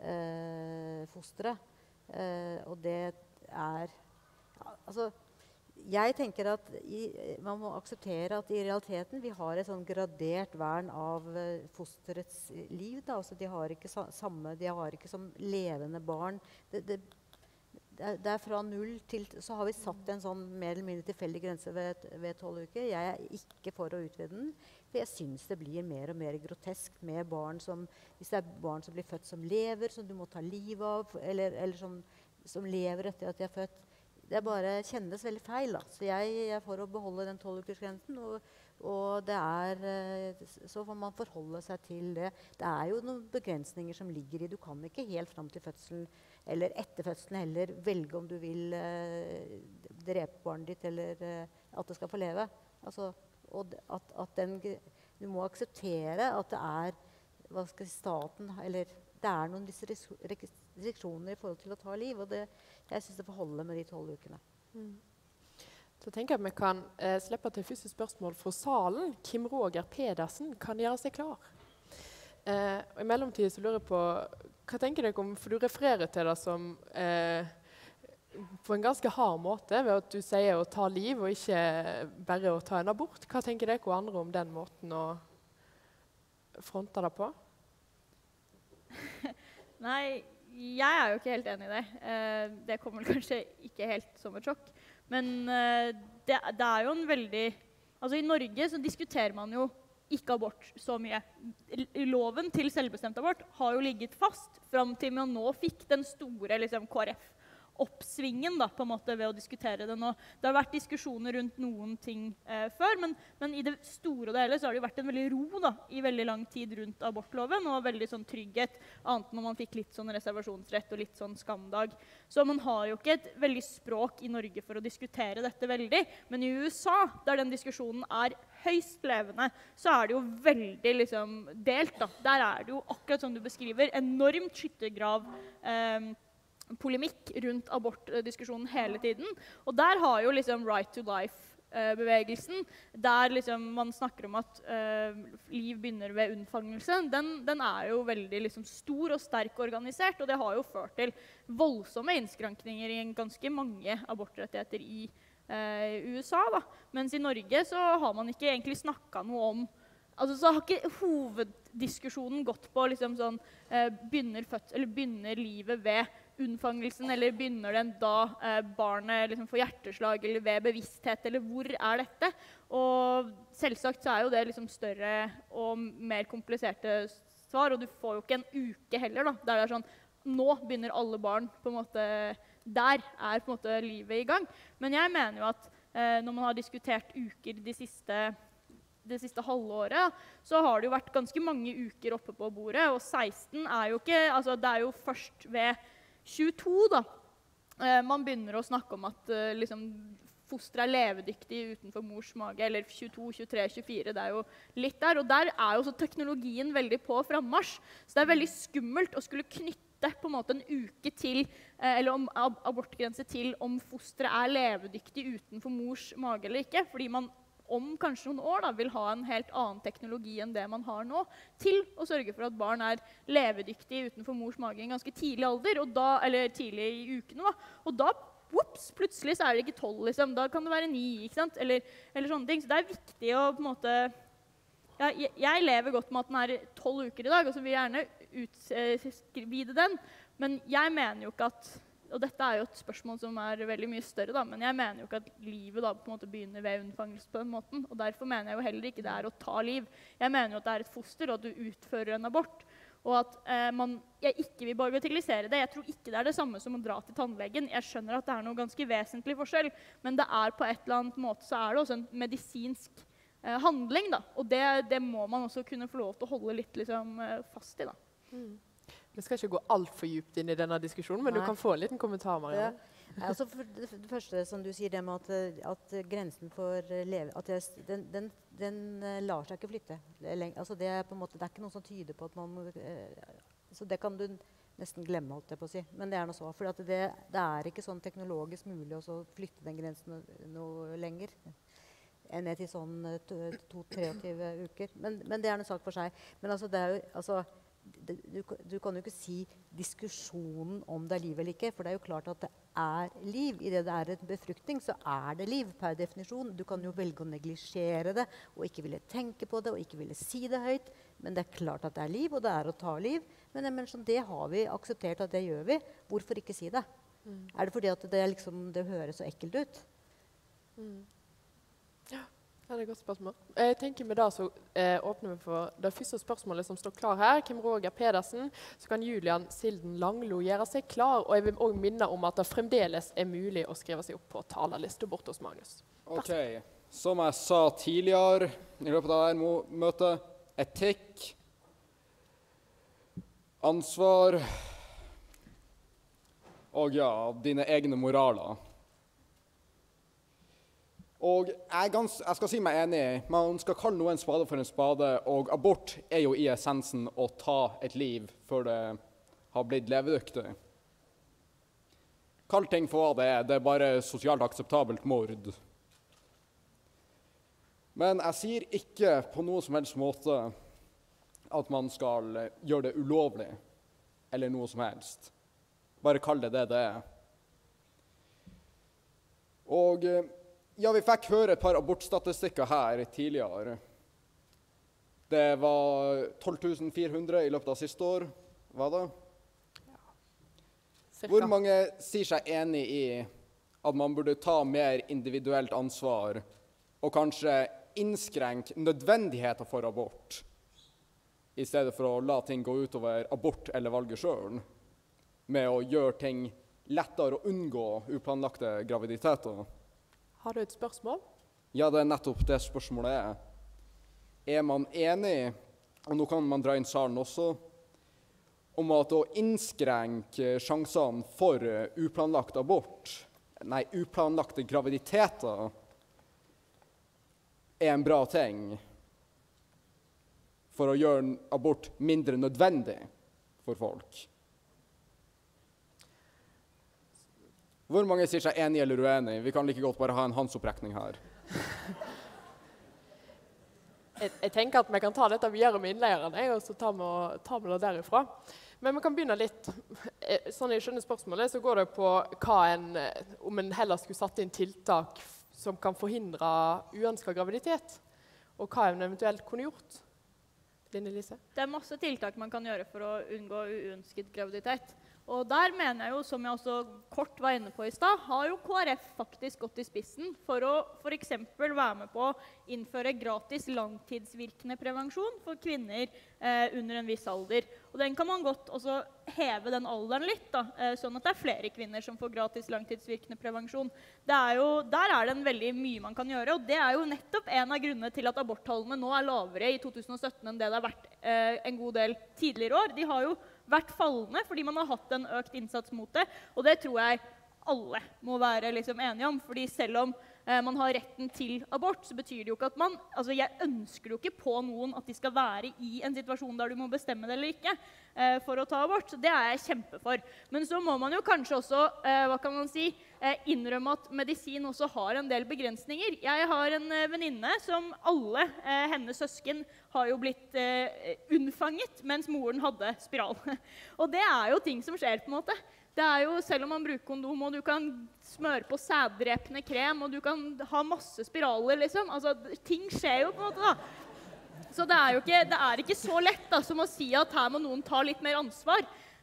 uh, fosteret. Eh, og det er Altså jeg tenker at i, Man må akseptere at i realiteten vi har et sånn gradert vern av uh, fosterets liv. Da. Altså, de har ikke sa, samme, de har ikke som levende barn. Det, det, det, er, fra null til Så har vi satt en sånn mer eller mindre tilfeldig grense ved tolv uker. Jeg er ikke for å utvide den. For jeg syns det blir mer og mer grotesk med barn som Hvis det er barn som blir født som lever, som du må ta livet av, eller, eller som, som lever etter at de er født det bare kjennes veldig feil. Da. Så jeg, jeg for å beholde den tolvukersgrensen. Og, og det er eh, Så får man forholde seg til det. Det er jo noen begrensninger som ligger i Du kan ikke helt fram til fødselen eller etter fødselen heller velge om du vil eh, drepe barnet ditt eller eh, at det skal få leve. Altså, og at, at den, du må akseptere at det er hva skal staten Eller det er noen restriksjoner i forhold til å ta liv. Og det, jeg syns det får holde med de tolv ukene. Mm. Så tenker jeg at Vi kan eh, slippe til første spørsmål fra salen. Kim Roger Pedersen kan gjøre seg klar. Eh, og I mellomtiden så lurer jeg på hva tenker dere om, for Du refererer til det som eh, på en ganske hard måte ved at du sier å ta liv og ikke bare å ta en abort. Hva tenker dere andre om den måten å fronte det på? Nei, jeg er jo ikke helt enig i det. Eh, det kommer kanskje ikke helt som et sjokk. Men eh, det, det, er jo en veldig Altså I Norge så diskuterer man jo ikke abort så mye. Loven til selvbestemt abort har jo ligget fast fram til man nå fikk den store liksom, KrF oppsvingen da, på en måte ved å diskutere det nå. Det har vært diskusjoner rundt noen ting eh, før, men, men, i det store og hele så har det jo vært en veldig ro da, i veldig lang tid rundt abortloven, og veldig sånn trygghet, annet når man fikk litt sånn reservasjonsrett og litt sånn skamdag. Så man har jo ikke et veldig språk i Norge for å diskutere dette veldig. Men i USA, der den diskusjonen er høyst levende, så er det jo veldig liksom, delt. da. Der er det jo akkurat som du beskriver, enormt skyttergrav. Eh, polemikk rundt abortdiskusjonen hele tiden. Og der har jo liksom Right to Life-bevegelsen, der liksom man snakker om at uh, liv begynner ved unnfangelse, den, den er jo veldig liksom stor og sterk organisert. Og det har jo ført til voldsomme innskrankninger i ganske mange abortrettigheter i uh, USA. Da. Mens i Norge så har man ikke egentlig snakka noe om Altså, så har ikke hoveddiskusjonen gått på liksom sånn, eh, begynner, begynner, livet ved unnfangelsen, eller begynner den da eh, barnet liksom får hjerteslag, eller ved bevissthet, eller hvor er dette? Og selvsagt så er jo det liksom større og mer kompliserte svar, og du får jo ikke en uke heller, da, der det er sånn Nå begynner alle barn på en måte Der er på en måte livet i gang. Men jeg mener jo at eh, når man har diskutert uker de siste det siste halvåret, så har det jo vært ganske mange uker oppe på bordet. Og 16 er jo ikke altså Det er jo først ved 22 da, eh, man begynner å snakke om at eh, liksom, fosteret er levedyktig utenfor mors mage. Eller 22, 23, 24. Det er jo litt der. Og der er jo også teknologien veldig på frammarsj. Så det er veldig skummelt å skulle knytte på en måte en uke til, eh, eller om abortgrense til om fosteret er levedyktig utenfor mors mage eller ikke. fordi man om kanskje noen år da, vil ha en helt annen teknologi enn det man har nå, til å sørge for at barn er levedyktige utenfor mors mage i en ganske tidlig alder, da, eller tidlig i ukene. Da. Og da whoops, plutselig så er det ikke tolv, liksom. Da kan det være ni. ikke sant? Eller, eller, sånne ting. Så det er viktig å på en måte ja, jeg, jeg, lever godt med at den er tolv uker i dag, og så vil jeg gjerne utvide den. Men jeg mener jo ikke at og dette er jo et spørsmål som er veldig mye større, da, men jeg mener jo ikke at livet da på en måte begynner ved unnfangelse på den måten. Og derfor mener jeg jo heller ikke det er å ta liv. Jeg mener jo at det er et foster, og at du utfører en abort. Og at eh, man, jeg ikke vil bagatellisere det. Jeg tror ikke det er det samme som å dra til tannlegen. Jeg skjønner at det er noe ganske vesentlig forskjell, men det er på et eller annet måte så er det også en medisinsk eh, handling. Da. Og det, det, må man også kunne få lov til å holde litt liksom, eh, fast i. Da. Mm. Vi skal ikke gå altfor dypt inn i denne diskusjonen, men Nei. du kan få en liten kommentar. Marianne. Ja. Altså for det, første som du sier, det med at, at grensen for leve... Jeg, den, den, den, lar seg ikke flytte. Altså det, er måte, det, er ikke noe som tyder på at man Så det kan du nesten glemme, holdt jeg på å si. Men det er noe så. For det, det, er ikke sånn teknologisk mulig å flytte den grensen noe, noe lenger enn ned til sånn 22-23 uker. Men, men, det er en sak for seg. Men altså, det er jo altså, du, du, kan jo ikke si diskusjonen om det er liv eller ikke. For det er jo klart at det er liv. Idet det er en befruktning, så er det liv per definisjon. Du kan jo velge å neglisjere det og ikke ville tenke på det og ikke ville si det høyt. Men det er klart at det er liv, og det er å ta liv. Men, mener, sånn, det har vi akseptert at det gjør vi. Hvorfor ikke si det? Mm. Er det fordi at det, liksom, det høres så ekkelt ut? Mm. Ja. Det er et godt spørsmål. Jeg tenker med da så eh, åpner vi for det første spørsmålet som står klar her. Kim Roger Pedersen. Så kan Julian Silden Langlo gjøre seg klar. Og jeg vil også minne om at det fremdeles er mulig å skrive seg opp på talerlista bort hos Magnus. Ok. Som jeg sa tidligere i løpet av dette møtet etikk, ansvar og ja, dine egne moraler. Og jeg, gans, jeg, skal si meg enig. Man skal kalle noe en spade for en spade. Og abort er jo i essensen å ta et liv før det har blitt levedyktig. Kall ting for hva det er. Det er bare sosialt akseptabelt mord. Men jeg sier ikke på noe som helst måte at man skal gjøre det ulovlig eller noe som helst. Bare kall det det det er. Og ja, vi fikk høre et par abortstatistikker her tidligere. Det var 12.400 i løpet av siste år, var det? Ja. Hvor mange sier seg enig i at man burde ta mer individuelt ansvar og kanskje innskrenke nødvendigheten for abort, i stedet for å la ting gå utover abort eller valget sjøl, med å gjøre ting lettere å unngå uplanlagte graviditeter? Har du et spørsmål? Ja, det er nettopp det spørsmålet er. Er man enig, og nå kan man dra inn salen også, om at å innskrenke sjansene for uplanlagt abort, nei, uplanlagte graviditeter, er en bra ting for å gjøre abort mindre nødvendig for folk? Hvor mange sier seg enig eller uenig? Vi kan like godt bare ha en håndsopprekning her. jeg, jeg, tenker at vi kan ta dette videre med innleierne, og så tar vi, tar vi det derifra. Men vi kan begynne litt eh, sånn jeg skjønner spørsmålet, så går det på en, eh, om en heller skulle satt inn tiltak som kan forhindre uønska graviditet, og hva en eventuelt kunne gjort. Line Lise? Det er masse tiltak man kan gjøre for å unngå uønsket graviditet. Og der mener jeg jo, som jeg også kort var inne på i stad, har jo KrF faktisk gått i spissen for å f.eks. være med på å innføre gratis langtidsvirkende prevensjon for kvinner eh, under en viss alder. Og den kan man godt også heve den alderen litt, da, eh, sånn at det er flere kvinner som får gratis langtidsvirkende prevensjon. Er jo, der er det en veldig mye man kan gjøre, og det er jo nettopp en av grunnene til at aborttallene nå er lavere i 2017 enn det det har vært eh, en god del tidligere år. De har jo vært fallende fordi man har hatt en økt innsats mot det. Og det tror jeg alle må være liksom enige om. fordi selv om eh, man har retten til abort, så betyr det jo ikke at man altså Jeg ønsker jo ikke på noen at de skal være i en situasjon der du må bestemme det eller ikke eh, for å ta abort. Så det er jeg kjempe for. Men så må man jo kanskje også eh, hva kan man si, innrømme at medisin også har en del begrensninger. Jeg har en eh, venninne som alle eh, hennes søsken har jo blitt unnfanget mens moren hadde spiral. Og det er jo ting som skjer. på en måte. Det er jo, Selv om man bruker kondom, og du kan smøre på sæddrepende krem, og du kan ha masse spiraler liksom, altså, Ting skjer jo, på en måte. da. Så det er jo ikke, det er ikke så lett da, som å si at her må noen ta litt mer ansvar.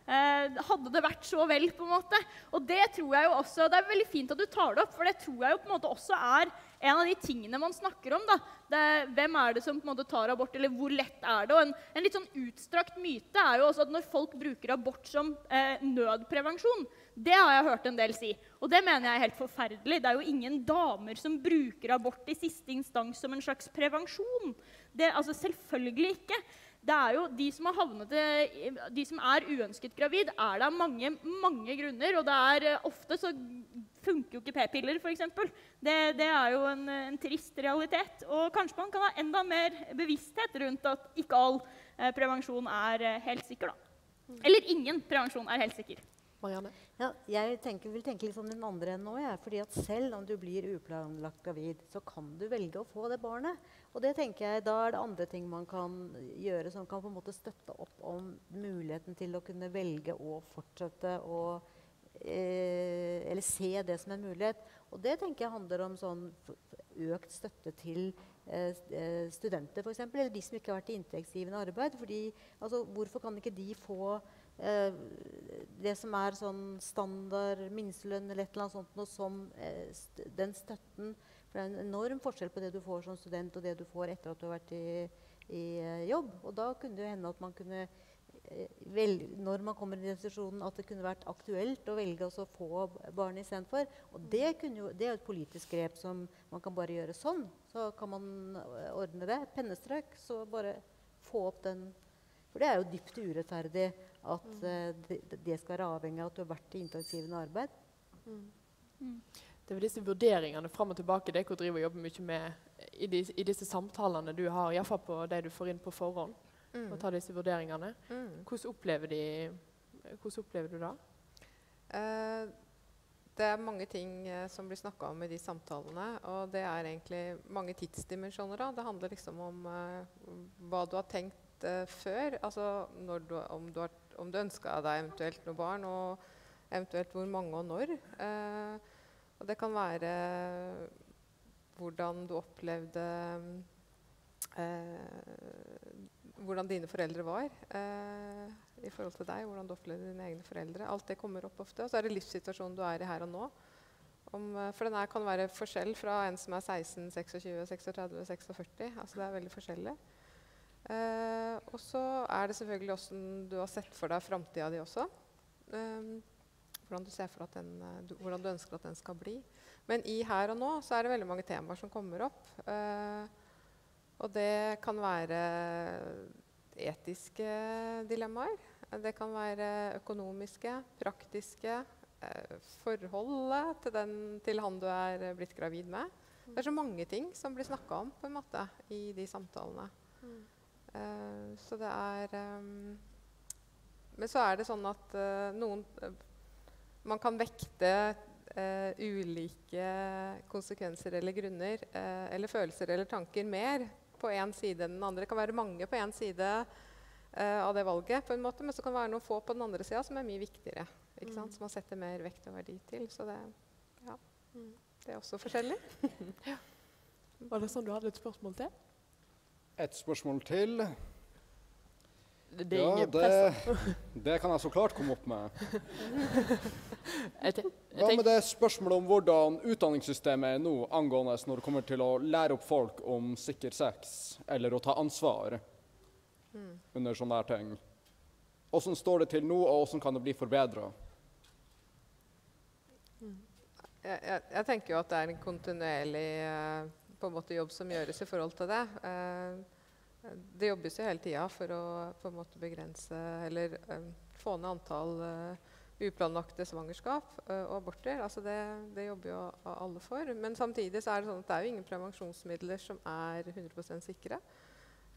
Eh, hadde det vært så vel, på en måte. Og det tror jeg jo også, det er veldig fint at du tar det opp, for det tror jeg jo på en måte også er en av de tingene man snakker om. da, det Hvem er det som på en måte tar abort, eller hvor lett er det? Og en, en litt sånn utstrakt myte er jo også at når folk bruker abort som eh, nødprevensjon, det har jeg hørt en del si. Og det mener jeg er helt forferdelig. Det er jo ingen damer som bruker abort i siste instans som en slags prevensjon. Det, altså Selvfølgelig ikke det er jo de som, har havnet, de som er uønsket gravid, er det av mange, mange grunner. Og det er eh, ofte så funker jo ikke p-piller, f.eks. Det, det er jo en, en, trist realitet. Og kanskje man kan ha enda mer bevissthet rundt at ikke all eh, prevensjon er eh, helt sikker. da. Eller ingen prevensjon er helt sikker. Marianne? Ja, jeg tenker, vil tenke litt sånn den andre enden òg. fordi at selv om du blir uplanlagt gravid, så kan du velge å få det barnet. Og det tenker jeg, da er det andre ting man kan gjøre som kan på en måte støtte opp om muligheten til å kunne velge å fortsette å eh, Eller se det som en mulighet. Og det tenker jeg handler om sånn økt støtte til eh, eh studenter, f.eks. Eller de som ikke har vært i inntektsgivende arbeid. Fordi, altså, hvorfor kan ikke de få Eh, det som er sånn standard minstelønn eller et eller annet sånt, noe som eh, den støtten For det er en enorm forskjell på det du får som student, og det du får etter at du har vært i, i uh, jobb. Og da kunne det jo hende at man kunne velge, når man kommer i institusjonen, at det kunne vært aktuelt å velge å få barn istedenfor. Og det, det er et politisk grep som man kan bare gjøre sånn. Så kan man ordne det. Pennestrøk. Så bare få opp den For det er jo dypt urettferdig at uh, det, det, skal være avhengig av at du har vært i inntaksgivende arbeid. Mm. Mm. Det er disse vurderingene fram og tilbake dere driver og jobber mye med i, de, i disse samtalene du har, iallfall på det du får inn på forhånd. Mm. og ta disse vurderingene. Mm. Hvordan, opplever de, hvordan opplever du det? Uh, det er mange ting uh, som blir snakka om i de samtalene. Og det er egentlig mange tidsdimensjoner. Da. Det handler liksom om uh, hva du har tenkt før. Altså du, om du har om du ønska deg eventuelt noe barn, og eventuelt hvor mange og når. Eh, og det kan være hvordan du opplevde eh, Hvordan dine foreldre var eh, i forhold til deg. Hvordan du opplevde dine egne foreldre. Alt det kommer opp ofte. Og så er det livssituasjonen du er i her og nå. Om, eh, for den kan være forskjell fra en som er 16, 26, 36, 46. Altså det er veldig forskjellig. Uh, og så er det selvfølgelig hvordan du har sett for deg framtida di også. Eh, hvordan, du den, uh, du, hvordan, du ønsker at den skal bli. Men i her og nå så er det veldig mange temaer som kommer opp. Eh, og det kan være etiske dilemmaer. Det kan være økonomiske, praktiske. forholdet til, den, til han du er blitt gravid med. Det er så mange ting som blir snakka om på en måte i de samtalene. Mm. Uh, så det er um, Men så er det sånn at uh, noen uh, Man kan vekte ulike konsekvenser eller grunner eller følelser eller tanker mer på én side enn den andre. Det kan være mange på én side av det valget, på en måte, men så kan det være noen få på den andre sida som er mye viktigere. Mm. Som man setter mer vekt og verdi til. Så det, ja, mm. det er også forskjellig. ja. Var det sånn du hadde et spørsmål til? Et spørsmål til. Det, er ja, det, det, kan jeg så klart komme opp med. Hva med det spørsmålet om hvordan utdanningssystemet er nå angående når det kommer til å lære opp folk om sikker sex, eller å ta ansvar mm. under sånne her ting? Åssen står det til nå, og åssen kan det bli forbedra? Mm. Jeg, jeg, jeg, tenker jo at det er en kontinuerlig uh, på en måte jobb som gjøres i forhold til det. Eh, det jobbes jo hele tida for å på en måte begrense eller eh, få ned antall eh, uplanlagte svangerskap uh, og aborter. Altså det, det, jobber jo alle for. Men samtidig så er det sånn at det er jo ingen prevensjonsmidler som er 100% sikre.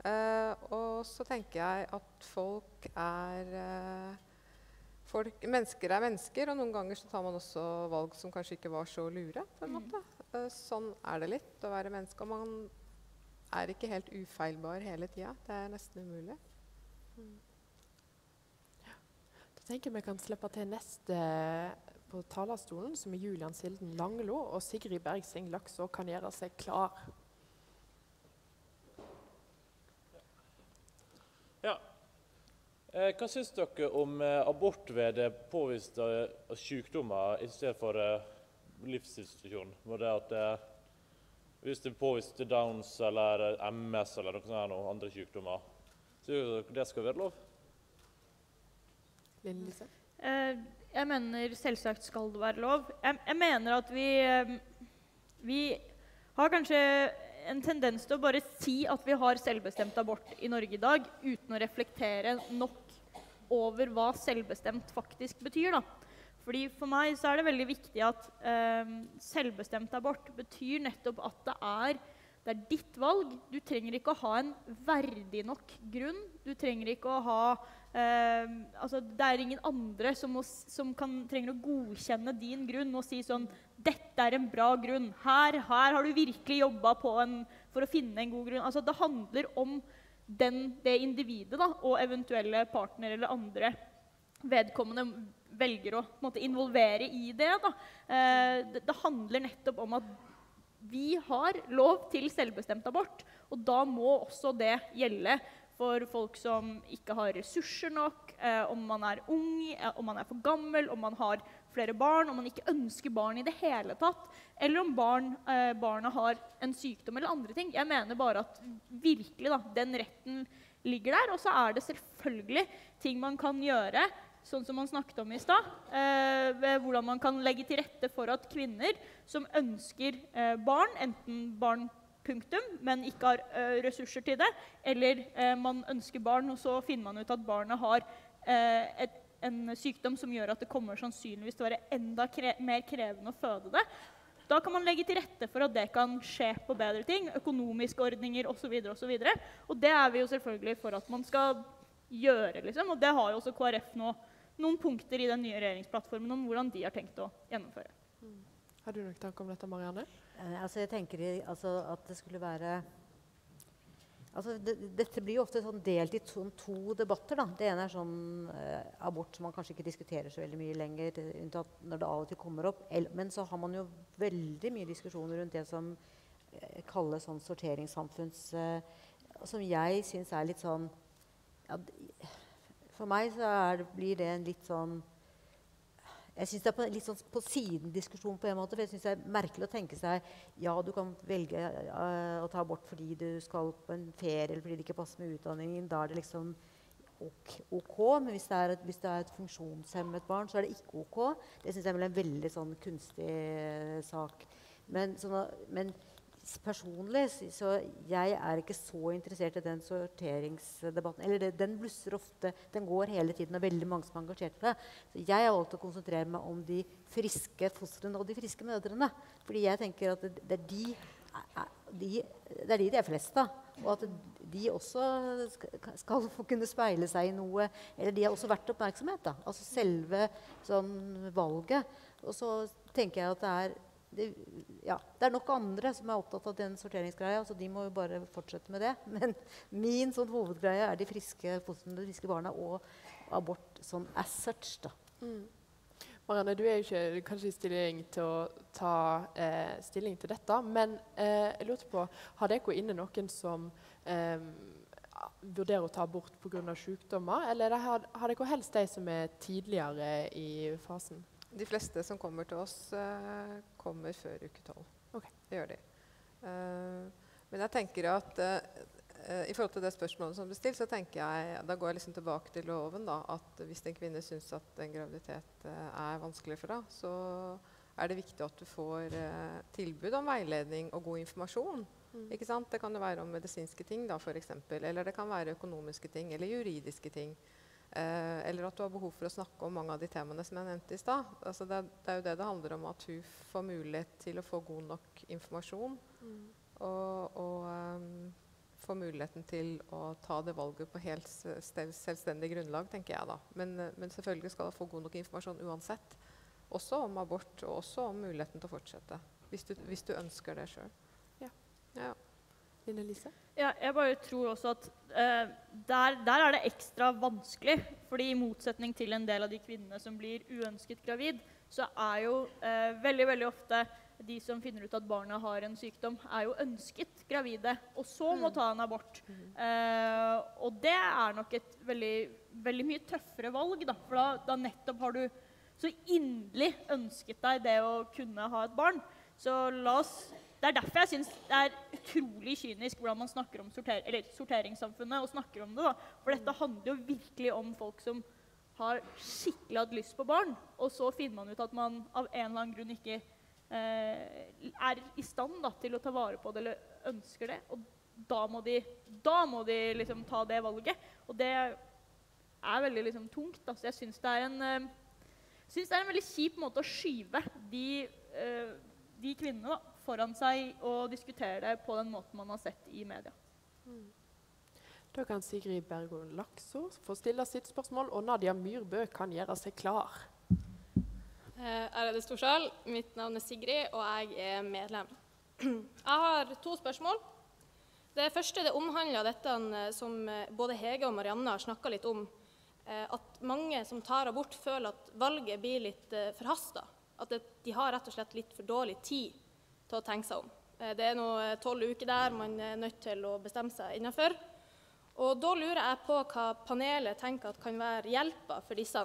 Uh, og så tenker jeg at folk er folk, Mennesker er mennesker, og noen ganger så tar man også valg som kanskje ikke var så lure. på en måte. Eh, sånn er det litt å være menneske. Og man er ikke helt ufeilbar hele tida. Det er nesten umulig. Mm. Da tenker jeg vi kan slippe til neste på talerstolen, som er Julian Silden Langlo Og Sigrid Bergsing Lakså kan gjøre seg klar. Ja. Eh, hva syns dere om eh, abort ved påviste sykdommer i stedet for livssituasjon. Var det at Hvis det er påvist Downs eller MS eller noen sånne andre sykdommer, så det skal være lov. Lise? Eh, jeg mener selvsagt skal det være lov. Jeg, jeg mener at vi, eh, vi har kanskje en tendens til å bare si at vi har selvbestemt abort i Norge i dag, uten å reflektere nok over hva selvbestemt faktisk betyr. da. Fordi For meg så er det veldig viktig at eh, selvbestemt abort betyr nettopp at det er, det er ditt valg. Du trenger ikke å ha en verdig nok grunn. Du trenger ikke å ha eh, altså Det er ingen andre som, må, som kan, trenger å godkjenne din grunn og si sånn Dette er en bra grunn. Her, her har du virkelig jobba for å finne en god grunn. Altså Det handler om den, det individet da, og eventuelle partner eller andre vedkommende velger å måte, involvere i det. Eh, det, det handler nettopp om at vi har lov til selvbestemt abort. Og da må også det gjelde for folk som ikke har ressurser nok, eh, om man er ung, eh, om man er for gammel, om man har flere barn, om man ikke ønsker barn i det hele tatt, eller om barn, eh, barna har en sykdom eller andre ting. Jeg mener bare at virkelig da, den retten ligger der. Og så er det selvfølgelig ting man kan gjøre sånn som man snakket om i stad. Eh, hvordan man kan legge til rette for at kvinner som ønsker eh, barn, enten barn punktum, men ikke har eh, ressurser til det, eller eh, man ønsker barn, og så finner man ut at barnet har eh, et, en sykdom som gjør at det kommer sannsynligvis til å være enda kre mer krevende å føde det. Da kan man legge til rette for at det kan skje på bedre ting. Økonomiske ordninger osv. Og, så videre, og, og det er vi jo selvfølgelig for at man skal gjøre. Liksom. Og det har jo også KrF nå noen punkter i den nye regjeringsplattformen om hvordan de har tenkt å gjennomføre. Mm. Har du noen tanke om dette, Marianne? Eh, altså jeg tenker altså, at det skulle være altså det, Dette blir jo ofte sånn delt i to, to debatter. Da. Det ene er sånn eh, abort som man kanskje ikke diskuterer så veldig mye lenger, unntatt når det av og til kommer opp. Men så har man jo veldig mye diskusjoner rundt det som eh, kalles sånn sorteringssamfunns... Eh, som jeg syns er litt sånn ja, for meg så det, blir det en litt sånn jeg synes Det er på, litt sånn på siden-diskusjon. på en måte, for jeg synes Det er merkelig å tenke seg ja, du kan velge uh, å ta abort fordi du skal på en ferie eller fordi det ikke passer med utdanningen. Da er det liksom ok. ok men hvis det, et, hvis det, er et, funksjonshemmet barn, så er det ikke ok. Det syns jeg er en veldig sånn kunstig uh, sak. Men, sånn, men personlig så jeg er ikke så interessert i den sorteringsdebatten. Eller det, den blusser ofte. Den går hele tiden, og veldig mange som er engasjert i det. Så jeg har valgt å konsentrere meg om de friske fostrene og de friske mødrene. Fordi jeg tenker at det, det, er, de, de, det er de det er flest av. Og at de også skal, skal få kunne speile seg i noe. Eller de har også vært oppmerksomhet. da. Altså selve sånn valget. Og så tenker jeg at det er det, ja, det, er nok andre som er opptatt av den sorteringsgreia, så de må jo bare fortsette med det. Men min sånn hovedgreie er de friske fostrene, de friske barna og abort sånn as such. da. Mm. Marianne, du er jo ikke kanskje i stilling til å ta eh, stilling til dette, men eh, jeg lurte på, har dere inne noen som eh, vurderer å ta abort pga. sykdommer, eller har, har dere helst de som er tidligere i fasen? De fleste som kommer til oss, uh, kommer før uke tolv. Okay. Det gjør de. Uh, men jeg tenker at uh, i forhold til det spørsmålet som ble stilt, så tenker jeg, da går jeg liksom tilbake til loven. da, at Hvis en kvinne syns at en graviditet er vanskelig for deg, så er det viktig at du får tilbud om veiledning og god informasjon. Mm. Ikke sant? Det kan jo være om medisinske ting, da, eksempel, eller det kan være økonomiske ting eller juridiske ting. Eh, eller at du har behov for å snakke om mange av de temaene som jeg nevnte i stad. Altså det, det, er jo det det handler om, at hun får mulighet til å få god nok informasjon. Mm. Og, og um, får muligheten til å ta det valget på helt selvstendig grunnlag, tenker jeg da. Men, men selvfølgelig skal hun få god nok informasjon uansett. Også om abort, og også om muligheten til å fortsette. Hvis du, hvis du ønsker det sjøl. Ja. ja. Line Lise? Ja, jeg bare tror også at uh, der, der, er det ekstra vanskelig. fordi i motsetning til en del av de kvinnene som blir uønsket gravid, så er jo uh, veldig, veldig ofte de som finner ut at barna har en sykdom, er jo ønsket gravide, og så må mm. ta en abort. Mm. Uh, og det er nok et veldig, veldig mye tøffere valg, da, for da, da nettopp har du så inderlig ønsket deg det å kunne ha et barn. Så la oss det er derfor jeg syns det er utrolig kynisk hvordan man snakker om sorter eller sorteringssamfunnet og snakker om det. da. For dette handler jo virkelig om folk som har skikkelig hatt lyst på barn, og så finner man ut at man av en eller annen grunn ikke eh, er i stand da, til å ta vare på det eller ønsker det. Og da må de, da må de liksom ta det valget. Og det er veldig liksom, tungt. Da. Så jeg syns det, eh, det er en veldig kjip måte å skyve de, eh, de kvinnene da, foran seg og diskutere det på den måten man har sett i media. Mm. Da kan Sigrid Bergon Laksås få stille sitt spørsmål, og Nadia Myrbø kan gjøre seg klar. Eh, ærede storsal, mitt navn er Sigrid, og jeg er medlem. Jeg har to spørsmål. Det første det omhandler dette eh, som eh, både Hege og Marianne har snakka litt om. At mange som tar abort, føler at valget blir litt forhasta. At de har rett og slett litt for dårlig tid til å tenke seg om. Det er nå tolv uker der man er nødt til å bestemme seg innenfor. Og Da lurer jeg på hva panelet tenker at kan være hjelpa for disse.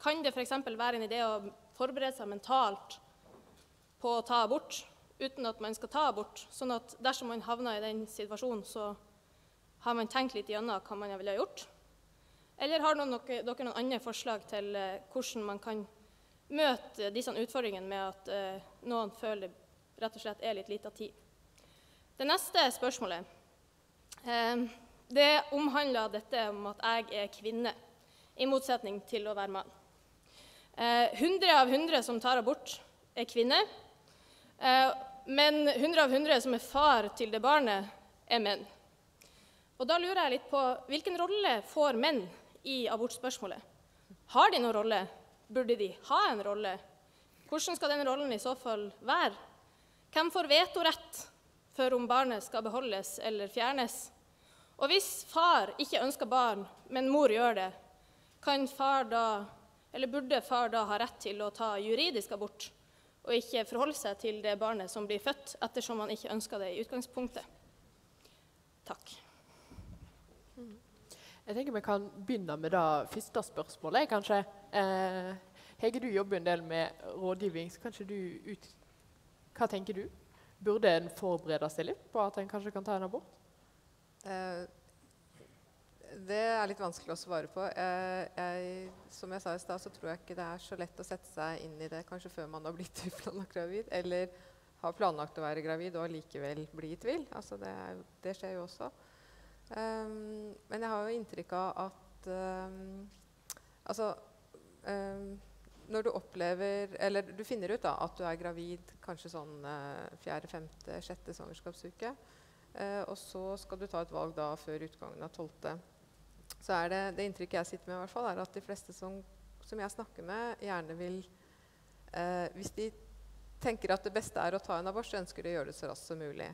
Kan det f.eks. være en idé å forberede seg mentalt på å ta abort uten at man skal ta abort, sånn at dersom man havner i den situasjonen, så har man tenkt litt gjennom hva man ville gjort? Eller har noen, dere noen andre forslag til uh, hvordan man kan møte disse utfordringene med at noen føler rett og slett er litt lite tid? Det neste spørsmålet uh, det omhandler dette om at jeg er kvinne, i motsetning til å være mann. Eh, 100 av 100 som tar abort, er kvinner. Eh, men 100 av 100 som er far til det barnet, er menn. Og Da lurer jeg litt på hvilken rolle får menn i abortspørsmålet? Har de noen rolle? Burde de ha en rolle? Hvordan skal den rollen i så fall være? Hvem får vetorett for om barnet skal beholdes eller fjernes? Og hvis far ikke ønsker barn, men mor gjør det, kan far da, eller burde far da ha rett til å ta juridisk abort og ikke forholde seg til det barnet som blir født, ettersom man ikke ønsker det i utgangspunktet? Takk. Jeg tenker Vi kan begynne med det første spørsmålet. kanskje. Eh, Hege, du jobber en del med rådgivning. så kanskje du ut... Hva tenker du? Burde en forberede seg litt på at en kanskje kan ta en abort? Eh, det er litt vanskelig å svare på. Eh, jeg, som jeg sa i stad, så tror jeg ikke det er så lett å sette seg inn i det kanskje før man har blitt uplanlagt gravid, eller har planlagt å være gravid og likevel bli i tvil. Altså det, er, det, skjer jo også. Um, men jeg har jo inntrykk av at um, Altså um, Når du opplever Eller du finner ut da at du er gravid kanskje sånn uh, fjerde, femte, sjette svangerskapsuke. Eh, og så skal du ta et valg da før utgangen av 12. Så er det, det inntrykket jeg sitter med, i hvert fall, er at de fleste som, som jeg snakker med, gjerne vil eh, Hvis de tenker at det beste er å ta en abort, så ønsker de å gjøre det så raskt som mulig.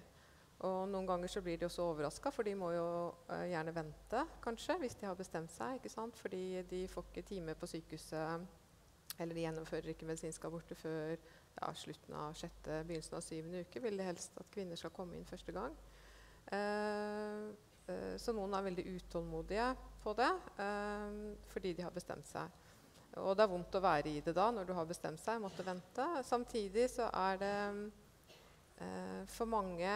Og noen ganger så blir de også overraska, for de må jo eh, gjerne vente, kanskje, hvis de har bestemt seg. ikke sant? Fordi de får ikke time på sykehuset, eller de gjennomfører ikke medisinske aborter før ja, slutten av sjette, begynnelsen av syvende uke. Vil de helst at kvinner skal komme inn første gang. Eh, eh, så noen er veldig utålmodige på det eh, fordi de har bestemt seg. Og det er vondt å være i det da, når du har bestemt seg, måtte vente. Samtidig så er det eh, for mange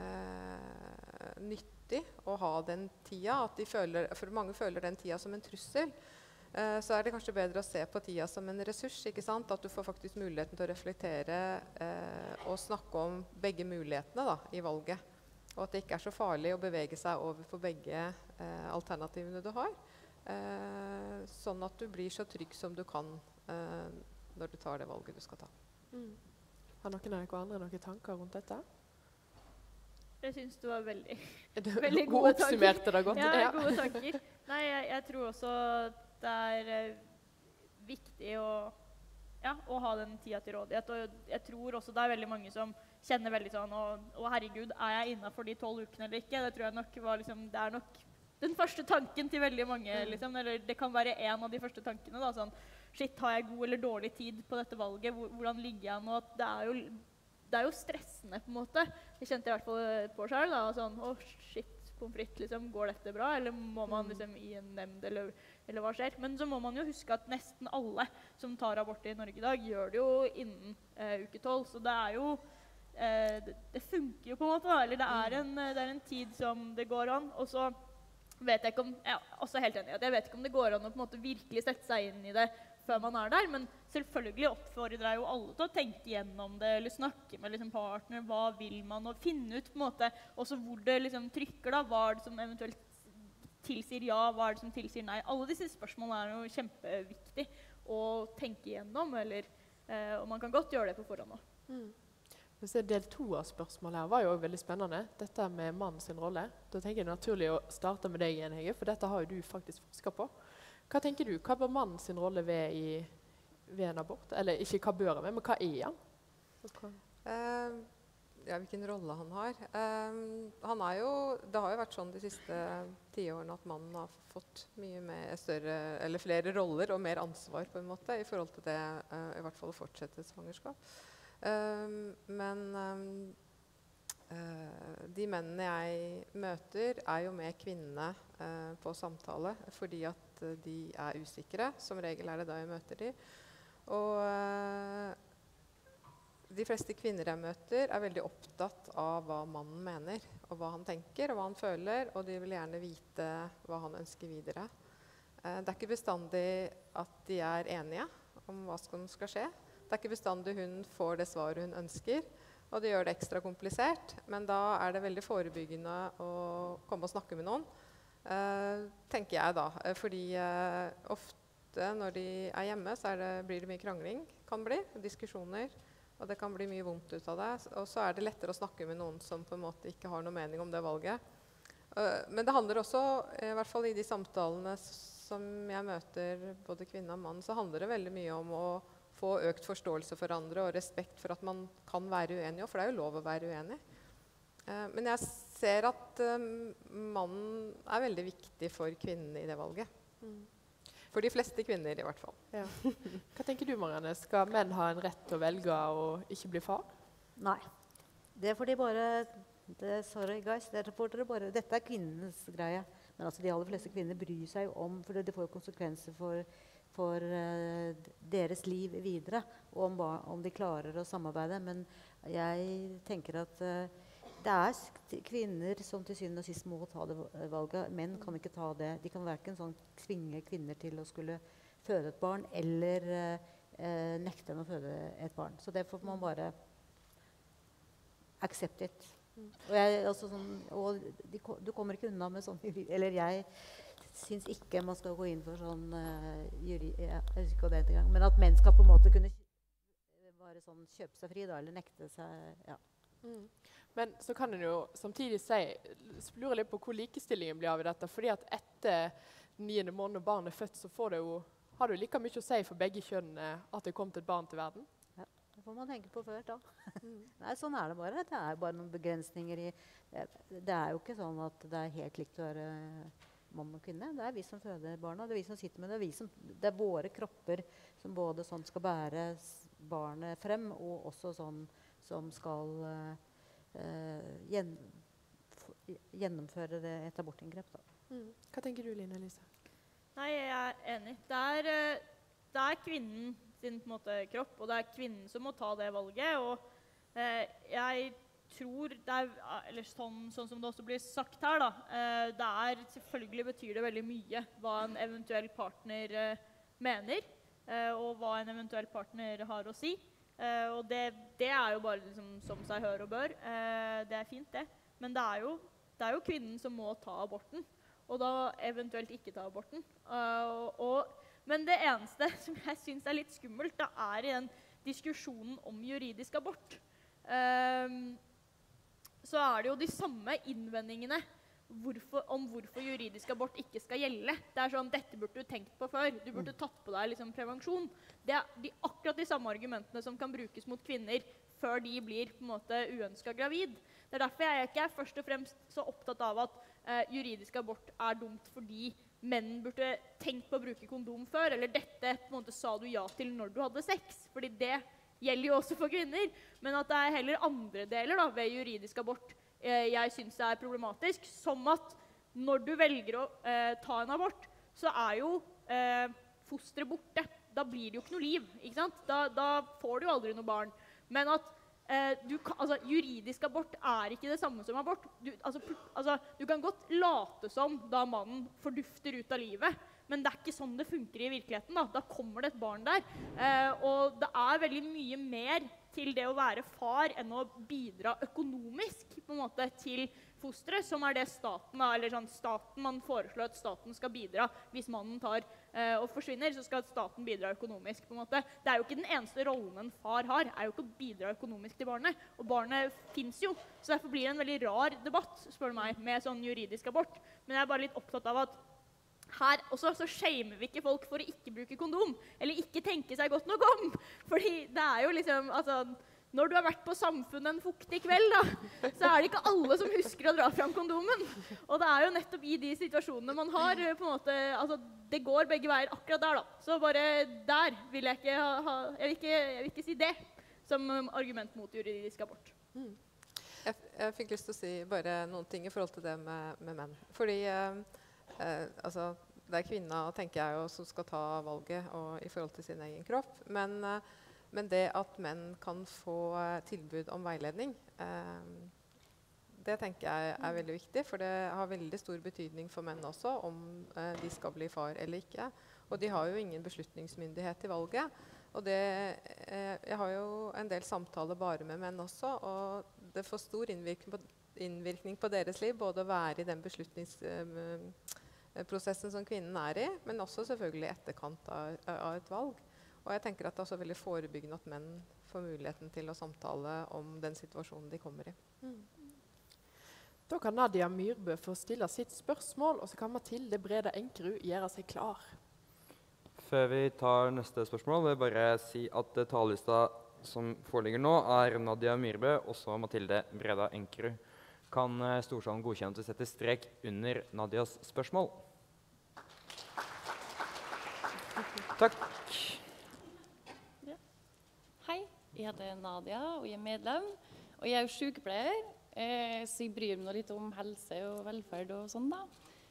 eh, nyttig å ha den tida. At de føler, for mange føler den tida som en trussel. Eh, så er det kanskje bedre å se på tida som en ressurs. ikke sant? At du får faktisk muligheten til å reflektere og snakke om begge mulighetene da, i valget. Og at det ikke er så farlig å bevege seg over på begge eh, alternativene du har. Eh, sånn at du blir så trygg som du kan eh, når du tar det valget du skal ta. Mm. Har noen av dere andre noen tanker rundt dette? Jeg syns du var veldig, veldig gode tanker. Oppsummerte det godt. Ja, gode tanker. Nei, jeg, jeg tror også det er eh, viktig å, ja, å ha den tida til rådighet. Og jeg tror også det er veldig mange som kjenner veldig sånn Å, å herregud, er jeg innafor de tolv ukene eller ikke? Det tror jeg nok var liksom, Det er nok den første tanken til veldig mange. Mm. Liksom, eller det kan være en av de første tankene. da, sånn, Shit, har jeg god eller dårlig tid på dette valget? Hvordan ligger jeg nå? Det er jo, det er jo stressende, på en måte. Det kjente jeg i hvert fall på sjøl. Sånn, å, shit, pommes frites, liksom, går dette bra? Eller må man mm. liksom i en nemnd, eller, eller, hva skjer? Men så må man jo huske at nesten alle som tar abort i Norge i dag, gjør det jo innen eh, uke tolv. Så det er jo eh, det, det funker jo på en måte. Da. Eller det er en, det er en tid som det går an. Og så vet jeg ikke om jeg er også helt enig i at jeg vet ikke om det går an å på en måte virkelig sette seg inn i det før man er der. Men selvfølgelig oppfordrer jeg jo alle til å tenke gjennom det eller snakke med liksom, partner. Hva vil man? Og finne ut på en måte også hvor det liksom, trykker. da, Hva er det som eventuelt tilsier ja, hva er det som tilsier nei? Alle disse spørsmålene er jo kjempeviktig å tenke igjennom. Eller, eh, og man kan godt gjøre det på forhånd òg. Mm. Del to av spørsmålet her var jo veldig spennende. Dette med mannens rolle. Da tenker jeg det er naturlig å starte med deg igjen, Hege, for dette har jo du faktisk forska på. Hva tenker du? Hva bør mannens rolle ved, i, ved en abort? Eller ikke hva bør han være, men hva er han? Uh, ja, hvilken rolle han har. Uh, han jo, det har jo vært sånn de siste tiårene at mannen har fått større, flere roller og mer ansvar på en måte i forhold til det uh, i hvert fall å fortsette et svangerskap. Um, men uh, de mennene jeg møter, er jo med kvinnene uh, på samtale fordi at de er usikre. Som regel er det da jeg møter de. Og de fleste kvinner jeg møter, er veldig opptatt av hva mannen mener, og hva han tenker og hva han føler, og de vil gjerne vite hva han ønsker videre. Eh, det er ikke bestandig at de er enige om hva som skal skje. Det er ikke bestandig hun får det svaret hun ønsker, og det gjør det ekstra komplisert. Men da er det veldig forebyggende å komme og snakke med noen, eh, tenker jeg da. Eh, fordi eh, ofte når de er hjemme, så er det, blir det mye krangling, kan bli, diskusjoner. Og det kan bli mye vondt ut av det. Og så er det lettere å snakke med noen som på en måte ikke har noe mening om det valget. Uh, men det handler også, i hvert fall i de samtalene som jeg møter både kvinne og mann, så handler det veldig mye om å få økt forståelse for andre og respekt for at man kan være uenig. For det er jo lov å være uenig. Uh, men jeg ser at um, mannen er veldig viktig for kvinnen i det valget. Mm. For de fleste kvinner, i hvert fall. Ja. Hva tenker du, Marianne? Skal menn ha en rett til å velge å ikke bli far? Nei. Det er fordi bare det, Sorry, guys. Det er bare, dette er kvinnenes greie. Men altså, de aller fleste kvinner bryr seg jo om For det får jo konsekvenser for, for uh, deres liv videre. Og om, om, de klarer å samarbeide. Men jeg tenker at uh, det er kvinner som til syvende og sist må ta det valget. Menn kan ikke ta det. De kan verken sånn tvinge kvinner til å skulle føde et barn eller eh, nekte dem å føde et barn. Så det får man bare accept it. Mm. Og, jeg, altså sånn, og de, du kommer ikke unna med sånn Eller jeg syns ikke man skal gå inn for sånn uh, jury, jeg husker ikke det engang, Men at menn skal på en måte kunne bare sånn kjøpe seg fri da, eller nekte seg ja. Mm. Men så kan en jo samtidig si, lure litt på hvor likestillingen blir av i dette. fordi at etter niende måned og barnet er født, så får det jo, har det jo like mye å si for begge kjønnene at det er kommet et barn til verden. Ja, det får man tenke på før, da. Mm. Nei, sånn er det bare. Det er bare noen begrensninger i Det er jo ikke sånn at det er helt likt å være mann og kvinne. Det er vi som føder barna. Det er vi som sitter med det. Det er, som, det er våre kropper som både sånn skal bære barnet frem, og også sånn som skal uh, gjennomføre det, et abortinngrep. Mm. Hva tenker du, Line Elise? Nei, Jeg er enig. Det er, eh, det er kvinnen sin måte, kropp, og det er kvinnen som må ta det valget. Og eh, jeg tror det er, eller sånn, sånn, som det også blir sagt her, da, eh, det er, Selvfølgelig betyr det veldig mye hva en eventuell partner mener, og hva en eventuell partner har å si. Uh, og det, det, er jo bare liksom, som seg hør og bør. Uh, det er fint, det. Men det er, jo, det er, jo, kvinnen som må ta aborten. Og da eventuelt ikke ta aborten. Uh, og, men det eneste som jeg syns er litt skummelt, da er i den diskusjonen om juridisk abort. så er det jo de samme innvendingene hvorfor, om hvorfor juridisk abort ikke skal gjelde. Det er sånn, Dette burde du tenkt på før. Du burde tatt på deg liksom, prevensjon. Det er de, akkurat de samme argumentene som kan brukes mot kvinner før de blir på en måte uønska gravid. Det er derfor jeg ikke er først og fremst så opptatt av at eh, juridisk abort er dumt fordi menn burde tenkt på å bruke kondom før. Eller dette på en måte sa du ja til når du hadde sex. fordi det gjelder jo også for kvinner. Men at det er heller andre deler da, ved juridisk abort jeg syns er problematisk. Som at når du velger å eh, ta en abort, så er jo eh, fosteret borte. Da blir det jo ikke noe liv. ikke? Da, da, får du jo aldri noe barn. Men at eh, du altså, Juridisk abort er ikke det samme som abort. Du, altså, altså, du kan godt late som da mannen fordufter ut av livet, men det er ikke sånn det funker i virkeligheten. Da, da kommer det et barn der. Eh, og det er veldig mye mer til det å være far enn å bidra økonomisk på en måte, til fosteret, som er det staten, eller sånn staten man foreslår at staten skal bidra. Hvis mannen tar eh, og forsvinner, så skal staten bidra økonomisk. på en måte. Det er jo ikke den eneste rollen en far har, er jo ikke å bidra økonomisk til barnet. Og barnet fins jo. Så derfor blir det en veldig rar debatt spør du meg, med sånn juridisk abort. Men jeg er bare litt opptatt av at her også så shamer vi ikke folk for å ikke bruke kondom. Eller ikke tenke seg godt nok om. Fordi det er jo liksom altså, Når du har vært på Samfunnet en fuktig kveld, da, så er det ikke alle som husker å dra fram kondomen. Og det er jo nettopp i de situasjonene man har eh, på en måte, altså, Det går begge veier akkurat der, da. Så bare der vil jeg ikke ha, ha jeg, vil ikke, jeg vil ikke si det som um, argument mot juridisk abort. Jeg, jeg fikk lyst til å si bare noen ting i forhold til det med, med menn. Fordi eh, eh, altså, det er kvinna, tenker jeg, jo, som skal ta valget og, i forhold til sin egen kropp. Men, eh, men det at menn kan få eh, tilbud om veiledning, eh, det tenker jeg er veldig viktig. For det har veldig stor betydning for menn også om de skal bli far eller ikke. Og de har jo ingen beslutningsmyndighet i valget. Og det, jeg har jo en del samtaler bare med menn også, og det får stor innvirkning på, innvirkning på deres liv. Både å være i den beslutningsprosessen som kvinnen er i, men også selvfølgelig i etterkant av, av et valg. Og jeg tenker at det er også veldig forebyggende at menn får muligheten til å samtale om den situasjonen de kommer i. Da kan Nadia Myrbø få stille sitt spørsmål, og så kan Mathilde Breda Enkerud gjøre seg klar. Før vi tar neste spørsmål, vil jeg bare si at eh, talerlista som foreligger nå, er Nadia Myrbø og så Mathilde Breda Enkerud. Kan eh, Storsalen godkjenne at vi setter strek under Nadias spørsmål? Takk. Hei, jeg heter Nadia og jeg er medlem. Og jeg er jo sykepleier, eh, så jeg bryr meg litt om helse og velferd og sånn, da.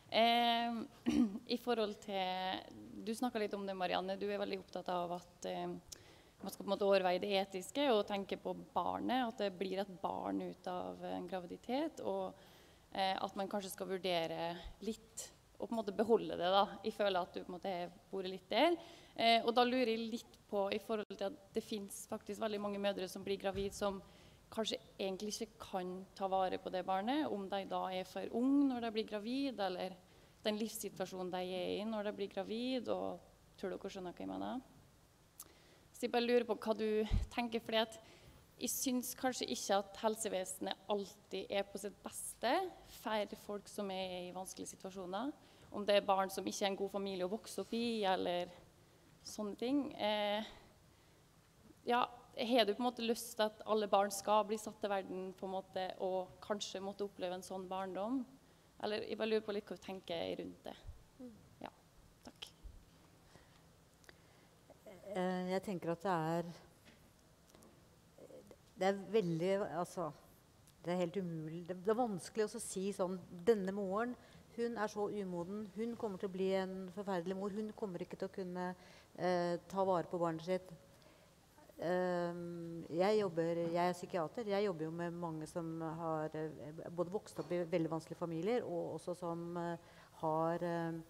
Eh, I forhold til Du snakka litt om det, Marianne. Du er veldig opptatt av at eh, man skal på en måte overveie det etiske og tenke på barnet. At det blir et barn ut av en graviditet. Og eh, at man kanskje skal vurdere litt og på en måte beholde det. da. Jeg føler at du på en måte har vært litt der. Eh, og da lurer jeg litt på i forhold til at det fins faktisk veldig mange mødre som blir gravid som kanskje egentlig ikke kan ta vare på det barnet, om de da er for ung når de blir gravid, eller den livssituasjonen de er i når de blir gravid. og Tror dere skjønner hva jeg mener? Så jeg bare lurer på hva du tenker. at jeg syns kanskje ikke at helsevesenet alltid er på sitt beste for folk som er i vanskelige situasjoner. Om det er barn som ikke er en god familie å vokse opp i, eller sånne ting. Eh, ja, har du på en måte lyst til at alle barn skal bli satt til verden på en måte, og kanskje måtte oppleve en sånn barndom? Eller jeg bare lurer på litt hva du tenker rundt det. Ja, takk. Eh, Jeg tenker at det er Det er veldig Altså Det er helt umulig Det det er vanskelig å si sånn Denne moren, hun er så umoden. Hun kommer til å bli en forferdelig mor. Hun kommer ikke til å kunne eh, ta vare på barnet sitt. Um, jeg, jobber, jeg er psykiater. Jeg jobber jo med mange som har eh, både vokst opp i veldig vanskelige familier, og også som eh, har eh,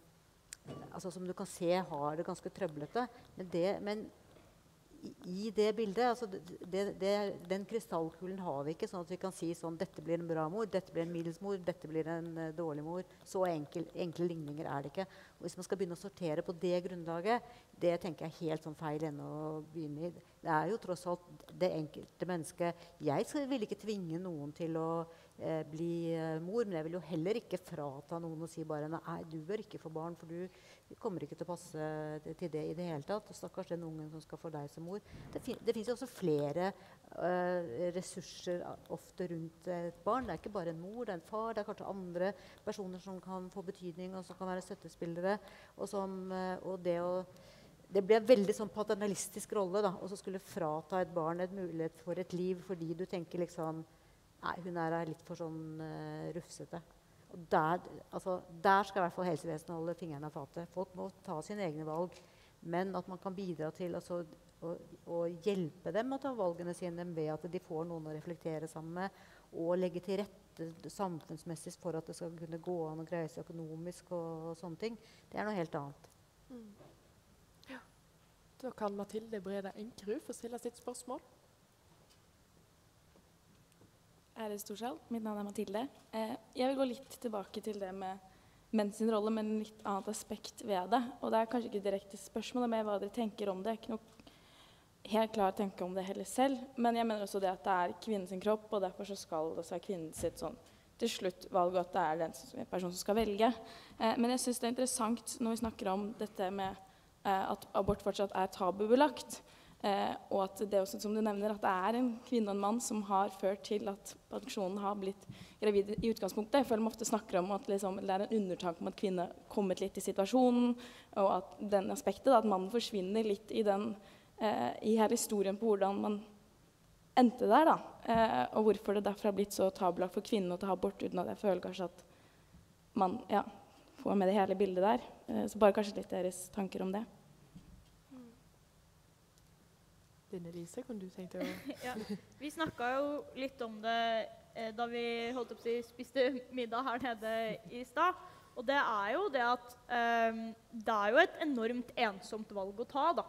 altså Som du kan se har det ganske trøblete. Men, det, men i, det bildet altså det, det, Den krystallkulen har vi ikke, sånn at vi kan si sånn Dette blir en bra mor, dette blir en middels mor, dette blir en uh, dårlig mor. Så enkel, enkle ligninger er det ikke. Og hvis man skal begynne å sortere på det grunnlaget, det tenker jeg er helt sånn feil ende å begynne i. Det er jo tross alt det enkelte mennesket Jeg vil ikke tvinge noen til å eh, bli eh, mor, men jeg vil jo heller ikke frata noen og si bare nei, du bør ikke få barn, for du kommer ikke til å passe til det i det hele tatt. Og stakkars den ungen som skal få deg som mor. Det, fin det fins jo også flere eh, ressurser ofte rundt et barn. Det er ikke bare en mor, det er en far, det er kanskje andre personer som kan få betydning, og som kan være støttespillere. Og, som, eh, og det å det blir en veldig sånn paternalistisk rolle da, å så skulle frata et barn et mulighet for et liv fordi du tenker liksom Nei, hun er litt for sånn uh, rufsete. Og der, altså, der skal i hvert fall helsevesenet holde fingrene av fatet. Folk må ta sine egne valg. Men at man kan bidra til altså, å, å hjelpe dem å ta valgene sine ved at de får noen å reflektere sammen med, og legge til rette samfunnsmessig for at det skal kunne gå an å greie seg økonomisk og, og sånne ting, det er noe helt annet. Mm. Ja. Da kan Mathilde Brede Enkerud få stille sitt spørsmål. Ære Storsal, mitt navn er Mathilde. Eh, jeg vil gå litt tilbake til det med menn sin rolle, men en litt annet aspekt ved det. Og det er kanskje ikke direkte spørsmål, med hva dere tenker om det. Jeg er ikke noe helt klar tenke om det heller selv, men jeg mener også det at det er kvinnens kropp, og derfor så skal det også være kvinnen sitt sånn til slutt valg, og at det er den personen som skal velge. Eh, men jeg syns det er interessant når vi snakker om dette med eh, at abort fortsatt er tabubelagt. Eh, og at det også, som du nevner, at det er en kvinne og en mann som har ført til at adopsjonen har blitt gravid i utgangspunktet. Jeg føler man ofte snakker om at liksom, det er en undertanke om at kvinner har kommet litt i situasjonen, og at den aspektet, da, at mannen forsvinner litt i, den, eh, i her historien på hvordan man endte der. Eh, og hvorfor det derfor har blitt så tabulagt for kvinnen å ta abort, uten at jeg føler kanskje at man ja, får med det hele bildet der. Eh, så bare kanskje litt deres tanker om det. Linn Elise, kunne du tenke å ja, Vi snakka jo litt om det eh, da vi holdt opp si, spiste middag her nede i stad. Og det er jo det at eh, det er jo et enormt ensomt valg å ta, da.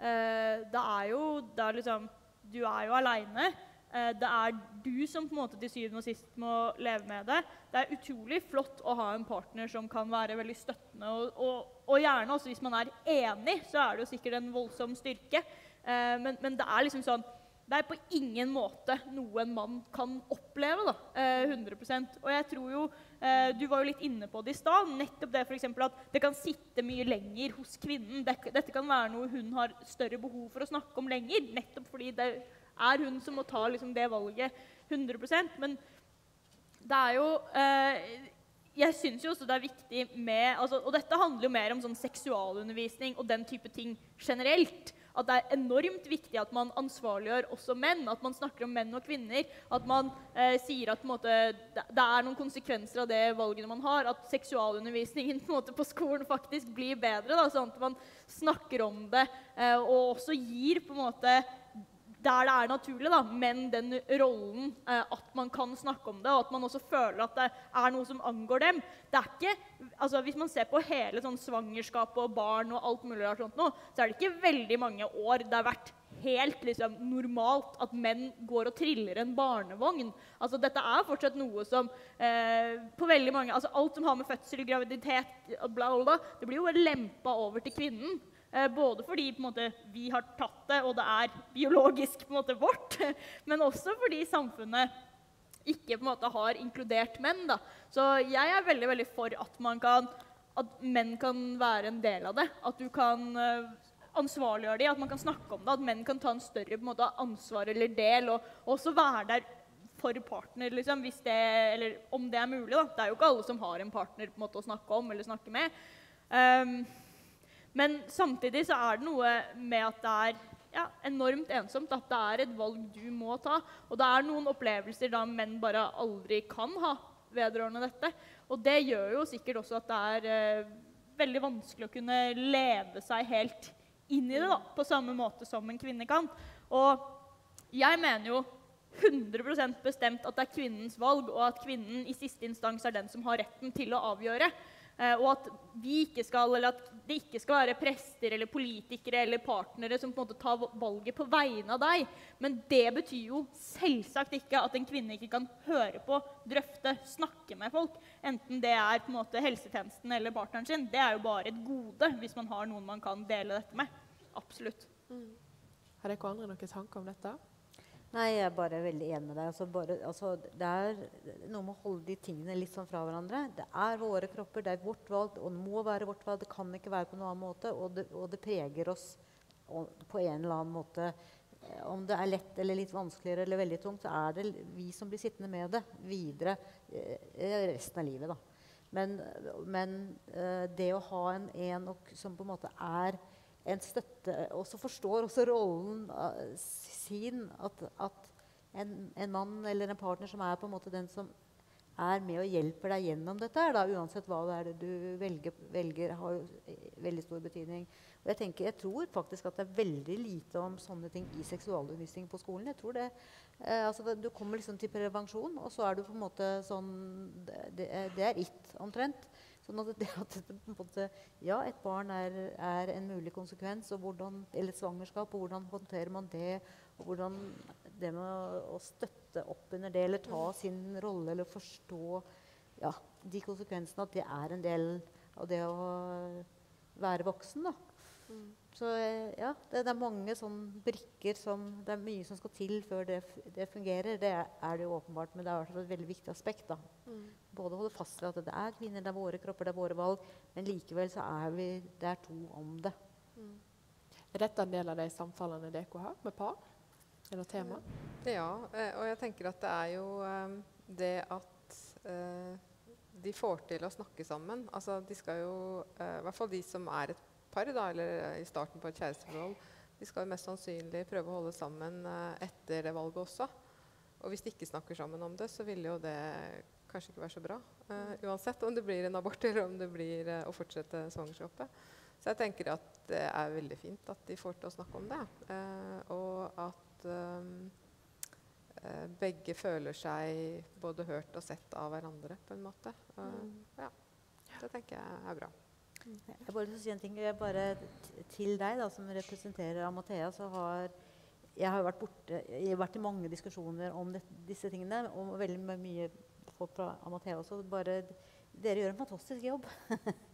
Eh, det er jo det er liksom Du er jo aleine. Eh, det er du som på en måte til syvende og sist må leve med det. Det er utrolig flott å ha en partner som kan være veldig støttende. Og, og, og gjerne også hvis man er enig, så er det jo sikkert en voldsom styrke. Eh, men, men, det er liksom sånn Det er på ingen måte noe en mann kan oppleve. da, eh, 100% Og jeg tror jo eh, Du var jo litt inne på det i stad. Nettopp det for at det kan sitte mye lenger hos kvinnen. Det, dette kan være noe hun har større behov for å snakke om lenger. Nettopp fordi det er hun som må ta liksom, det valget 100% Men det er jo eh, jeg syns jo også det er viktig med altså, Og dette handler jo mer om sånn seksualundervisning og den type ting generelt at det er enormt viktig at man ansvarliggjør også menn. At man snakker om menn og kvinner. At man eh, sier at måte, det, er noen konsekvenser av det valgene man har. At seksualundervisningen på, måte, på skolen faktisk blir bedre. Da, sånn at man snakker om det eh, og også gir på en måte der det er naturlig, da, men den rollen eh, at man kan snakke om det, og at man også føler at det er noe som angår dem. Det er ikke, altså Hvis man ser på hele sånn svangerskap og barn og alt mulig nå, så er det ikke veldig mange år det har vært helt liksom, normalt at menn går og triller en barnevogn. Altså, dette er fortsatt noe som eh, på veldig mange, altså Alt som har med fødsel, graviditet, bla, bla, bla, det blir jo lempa over til kvinnen. Eh, både fordi måte, vi har tatt det, og det er biologisk måte, vårt, men også fordi samfunnet ikke måte, har inkludert menn. Da. Så jeg er veldig, veldig for at, kan, at, menn kan være en del av det. At du kan uh, ansvarliggjøre dem, at man kan snakke om det. At menn kan ta en større måte, ansvar eller del, og, og også være der for partner, liksom, det, eller om det er mulig. Da. Det er jo ikke alle som har en partner en måte, å snakke om eller snakke med. Um, men samtidig så er det noe med at det er ja, enormt ensomt. At det er et valg du må ta. Og det er noen opplevelser da menn bare aldri kan ha vedrørende dette. Og det gjør jo sikkert også at det er eh, veldig vanskelig å kunne leve seg helt inn i det da, på samme måte som en kvinne kan. Og jeg mener jo 100% bestemt at det er kvinnens valg, og at kvinnen i siste instans er den som har retten til å avgjøre. Eh, og at, skal, at, det ikke skal være prester eller politikere eller partnere som på en måte tar valget på vegne av deg. Men det betyr jo selvsagt ikke at en kvinne ikke kan høre på, drøfte, snakke med folk. Enten det er på en måte helsetjenesten eller partneren sin. Det er jo bare et gode hvis man har noen man kan dele dette med. Absolutt. Mm. Har dere andre noen tanker om dette? Nei, jeg er bare veldig enig med deg. Altså, bare, altså, det er noe med å holde de tingene litt sånn fra hverandre. Det er våre kropper, det er vårt valg, og det må være vårt valg. Det kan ikke være på noen annen måte. Og det, og det preger oss på en eller annen måte. Om det er lett eller litt vanskeligere eller veldig tungt, så er det vi som blir sittende med det videre eh, resten av livet. Da. Men, men eh, det å ha en, en som på en måte er en støtte Og så forstår også rollen uh, sin at, at en, en, mann eller en partner som er på en måte den som er med og hjelper deg gjennom dette, da, uansett hva det er du velger, velger, har eh, veldig stor betydning. Og jeg, tenker, jeg tror faktisk at det er veldig lite om sånne ting i seksualundervisning på skolen. Jeg tror det, eh, altså, Du kommer liksom til prevensjon, og så er du på en måte sånn Det, det er it, omtrent. Sånn at det at det, måte, ja, et barn er, er, en mulig konsekvens, hvordan, eller et svangerskap, og hvordan håndterer man det? Og hvordan det med å, å støtte opp under det, eller ta sin rolle, eller forstå ja, de konsekvensene, at det er en del av det å være voksen. da. Mm. Så ja, det, det, er mange sånne brikker som Det er mye som skal til før det, det fungerer. Det er det jo åpenbart, men det er et veldig viktig aspekt. da. Mm. Både holde fast ved at det er kvinner, det er våre kropper, det er våre valg, men likevel så er vi det er to om det. Mm. Er dette en del av de samtalene dere har med par? Eller tema? Ja, eh, og jeg tenker at det er jo um, det at uh, de får til å snakke sammen. Altså, de skal jo, uh, I hvert fall de som er et par, da, eller i starten på et kjæresteforhold, de skal mest sannsynlig prøve å holde sammen uh, etter det valget også. Og hvis de ikke snakker sammen om det, så vil jo det kanskje ikke være så bra. Uh, uansett om det blir en abort eller om det blir uh, å fortsette svangerskapet. Så jeg tenker at det er veldig fint at de får til å snakke om det. og at um, begge føler seg både hørt og sett av hverandre, på en måte. Mm. ja, det tenker jeg er bra. Jeg bare si en ting. Bare til deg, da, som representerer Amathea, så har jeg har vært, borte, jeg har vært i mange diskusjoner om det, disse tingene. Og veldig mye folk fra Amathea også. Bare, dere gjør en fantastisk jobb.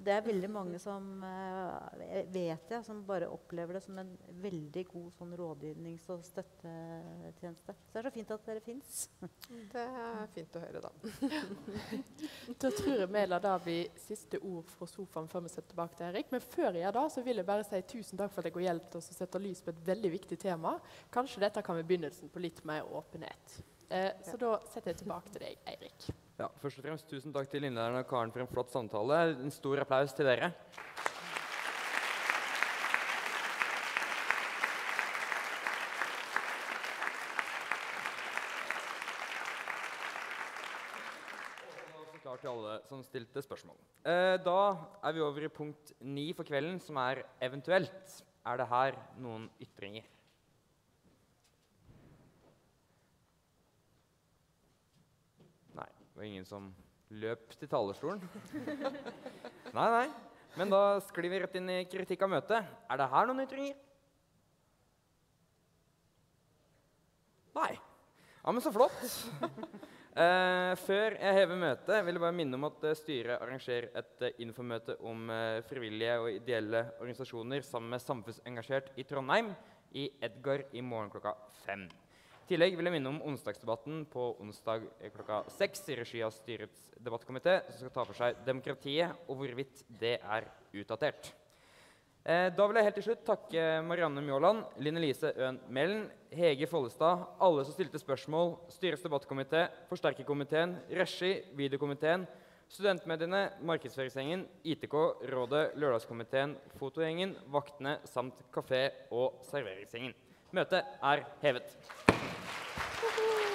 Og det er veldig mange som uh, vet jeg, som bare opplever det som en veldig god sånn rådgivnings- og støttetjeneste. Så det er så fint at dere fins. det er fint å høre, da. da tror jeg vi lar det bli siste ord fra sofaen før vi setter tilbake til Erik. Men før jeg gjør det, så vil jeg bare si tusen takk for at jeg har hjulpet oss å sette lys på et veldig viktig tema. Kanskje dette kan være begynnelsen på litt mer åpenhet. Eh, så da setter jeg tilbake til deg, Eirik. Ja, først og fremst Tusen takk til innlederen og Karen for en flott samtale. En stor applaus til dere. til alle som stilte spørsmål. Eh, da er vi over i punkt ni for kvelden, som er eventuelt. Er det her noen ytringer? Var ingen som løp til talerstolen. nei, nei. Men da sklir vi rett inn i kritikk av møtet. Er det her noen ytringer? Nei. Ja, men så flott. Eh, før jeg hever møtet, vil jeg bare minne om at eh, styret arrangerer et informøte om eh, frivillige og ideelle organisasjoner sammen med Samfunnsengasjert i Trondheim i Edgar i morgen klokka fem tillegg vil jeg minne om onsdagsdebatten på onsdag klokka seks i regi av styrets debattkomité, som skal ta for seg demokratiet og hvorvidt det er utdatert. Eh, da vil jeg helt til slutt takke Marianne Mjåland, Line Lise Øen Mellen, Hege Follestad, alle som stilte spørsmål, styrets debattkomité, forsterkerkomiteen, regi, videokomiteen, studentmediene, markedsføringsgjengen, ITK, Rådet, Lørdagskomiteen, Fotogjengen, vaktene samt kafé- og serveringsgjengen. Møtet er hevet. Woohoo!